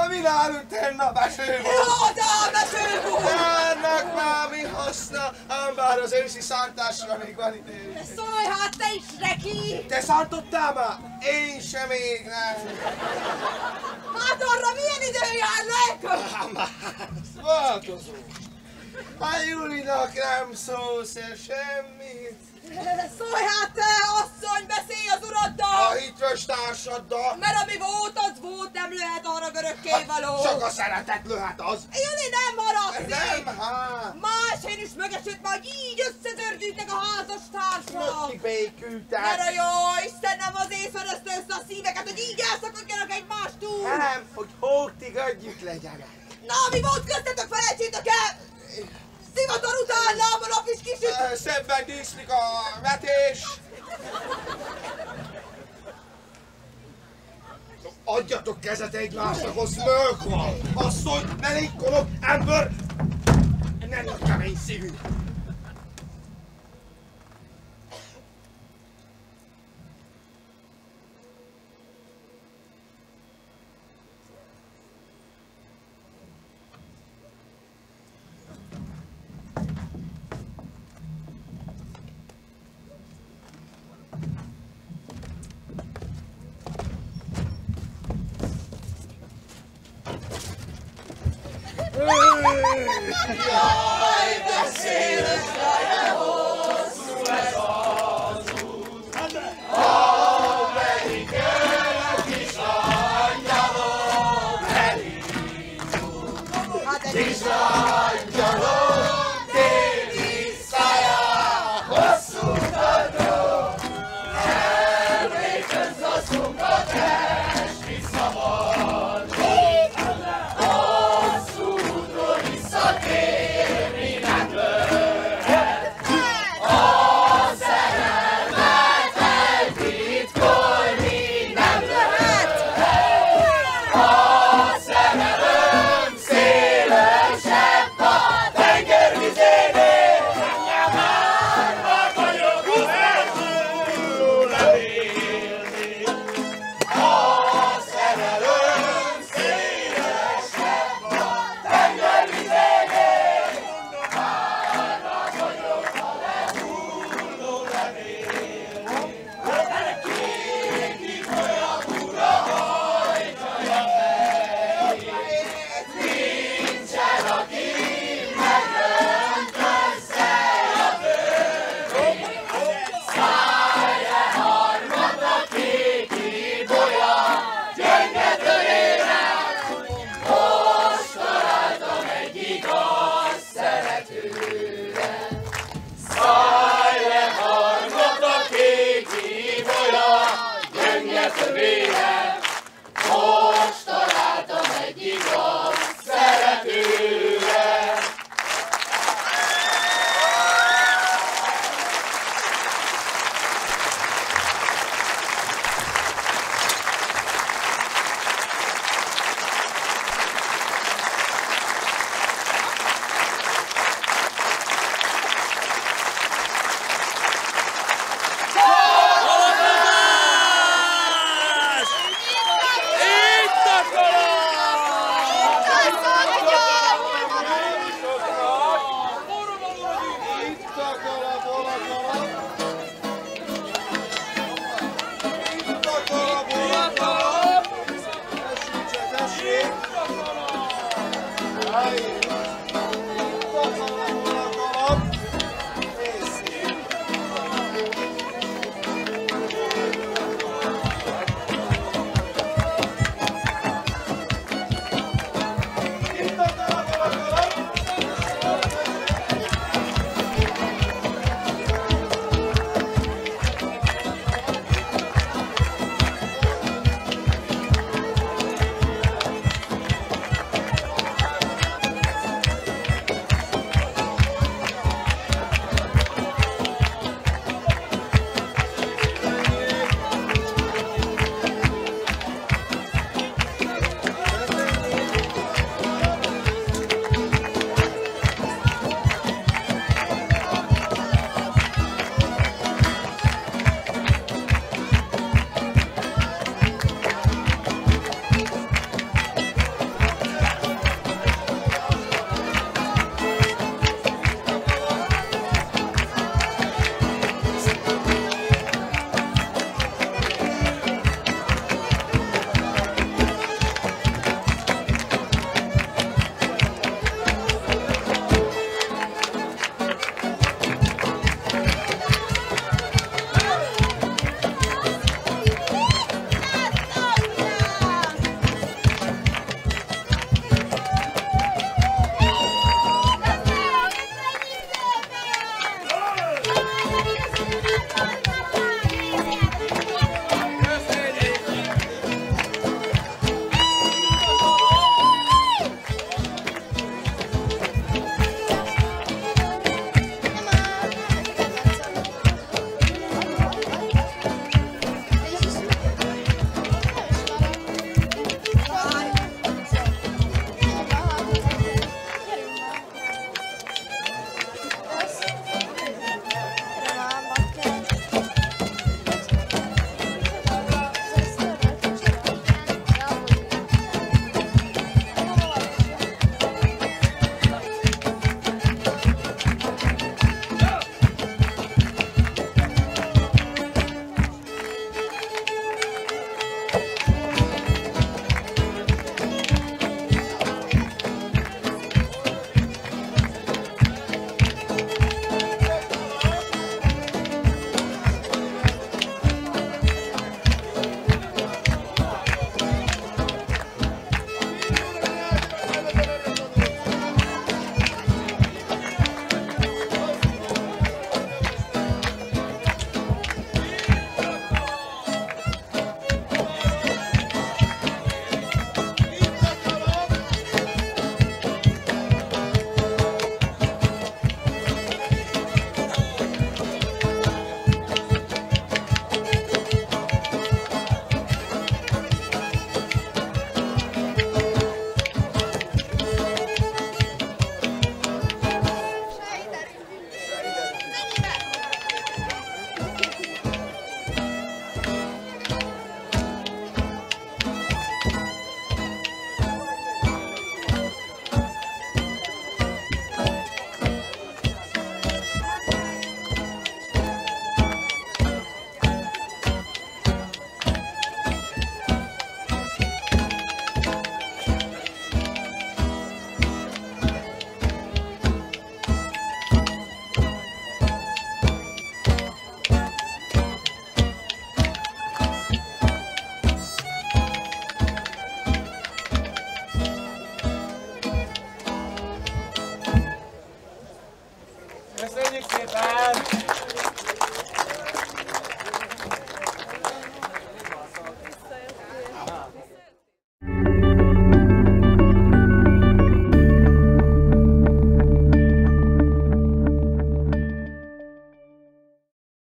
Ami nálunk tennap eső volt! Jó, de a mesőbúr! Ennek már mi haszna, ám bár az őszi szántásra még van idő. Szólj hát te is neki! Te szántottál már? Én sem még nem. Hát arra milyen idő jár? Ám már. Változó. A Julinak nem szólsz semmit. Szólj hát te, asszony, beszélj az A uraddal! hitvös társaddal. Mert ami volt, az volt, nem lehet arra örökké való! Csak a szeretet löhet az. Juli nem haragszik! Nem, hát. Más én is megesett már, hogy így összezördültek a házas társak! Mötti békültek. Mert a jó Isten nem azért fedezte össze a szíveket, hogy így elszakadjanak egymástól! Nem, hogy hótig együtt legyenek. Na, mi volt köztetek, felejtsétek el! Szivatar után, a nap is kisüt! Ö, Szebben díszlik a vetés. Adjatok kezet egymásnak, az mölk van. Asszony, ne lékkolok, ember! Nem nagy kemény szívű. Lord, the sailors'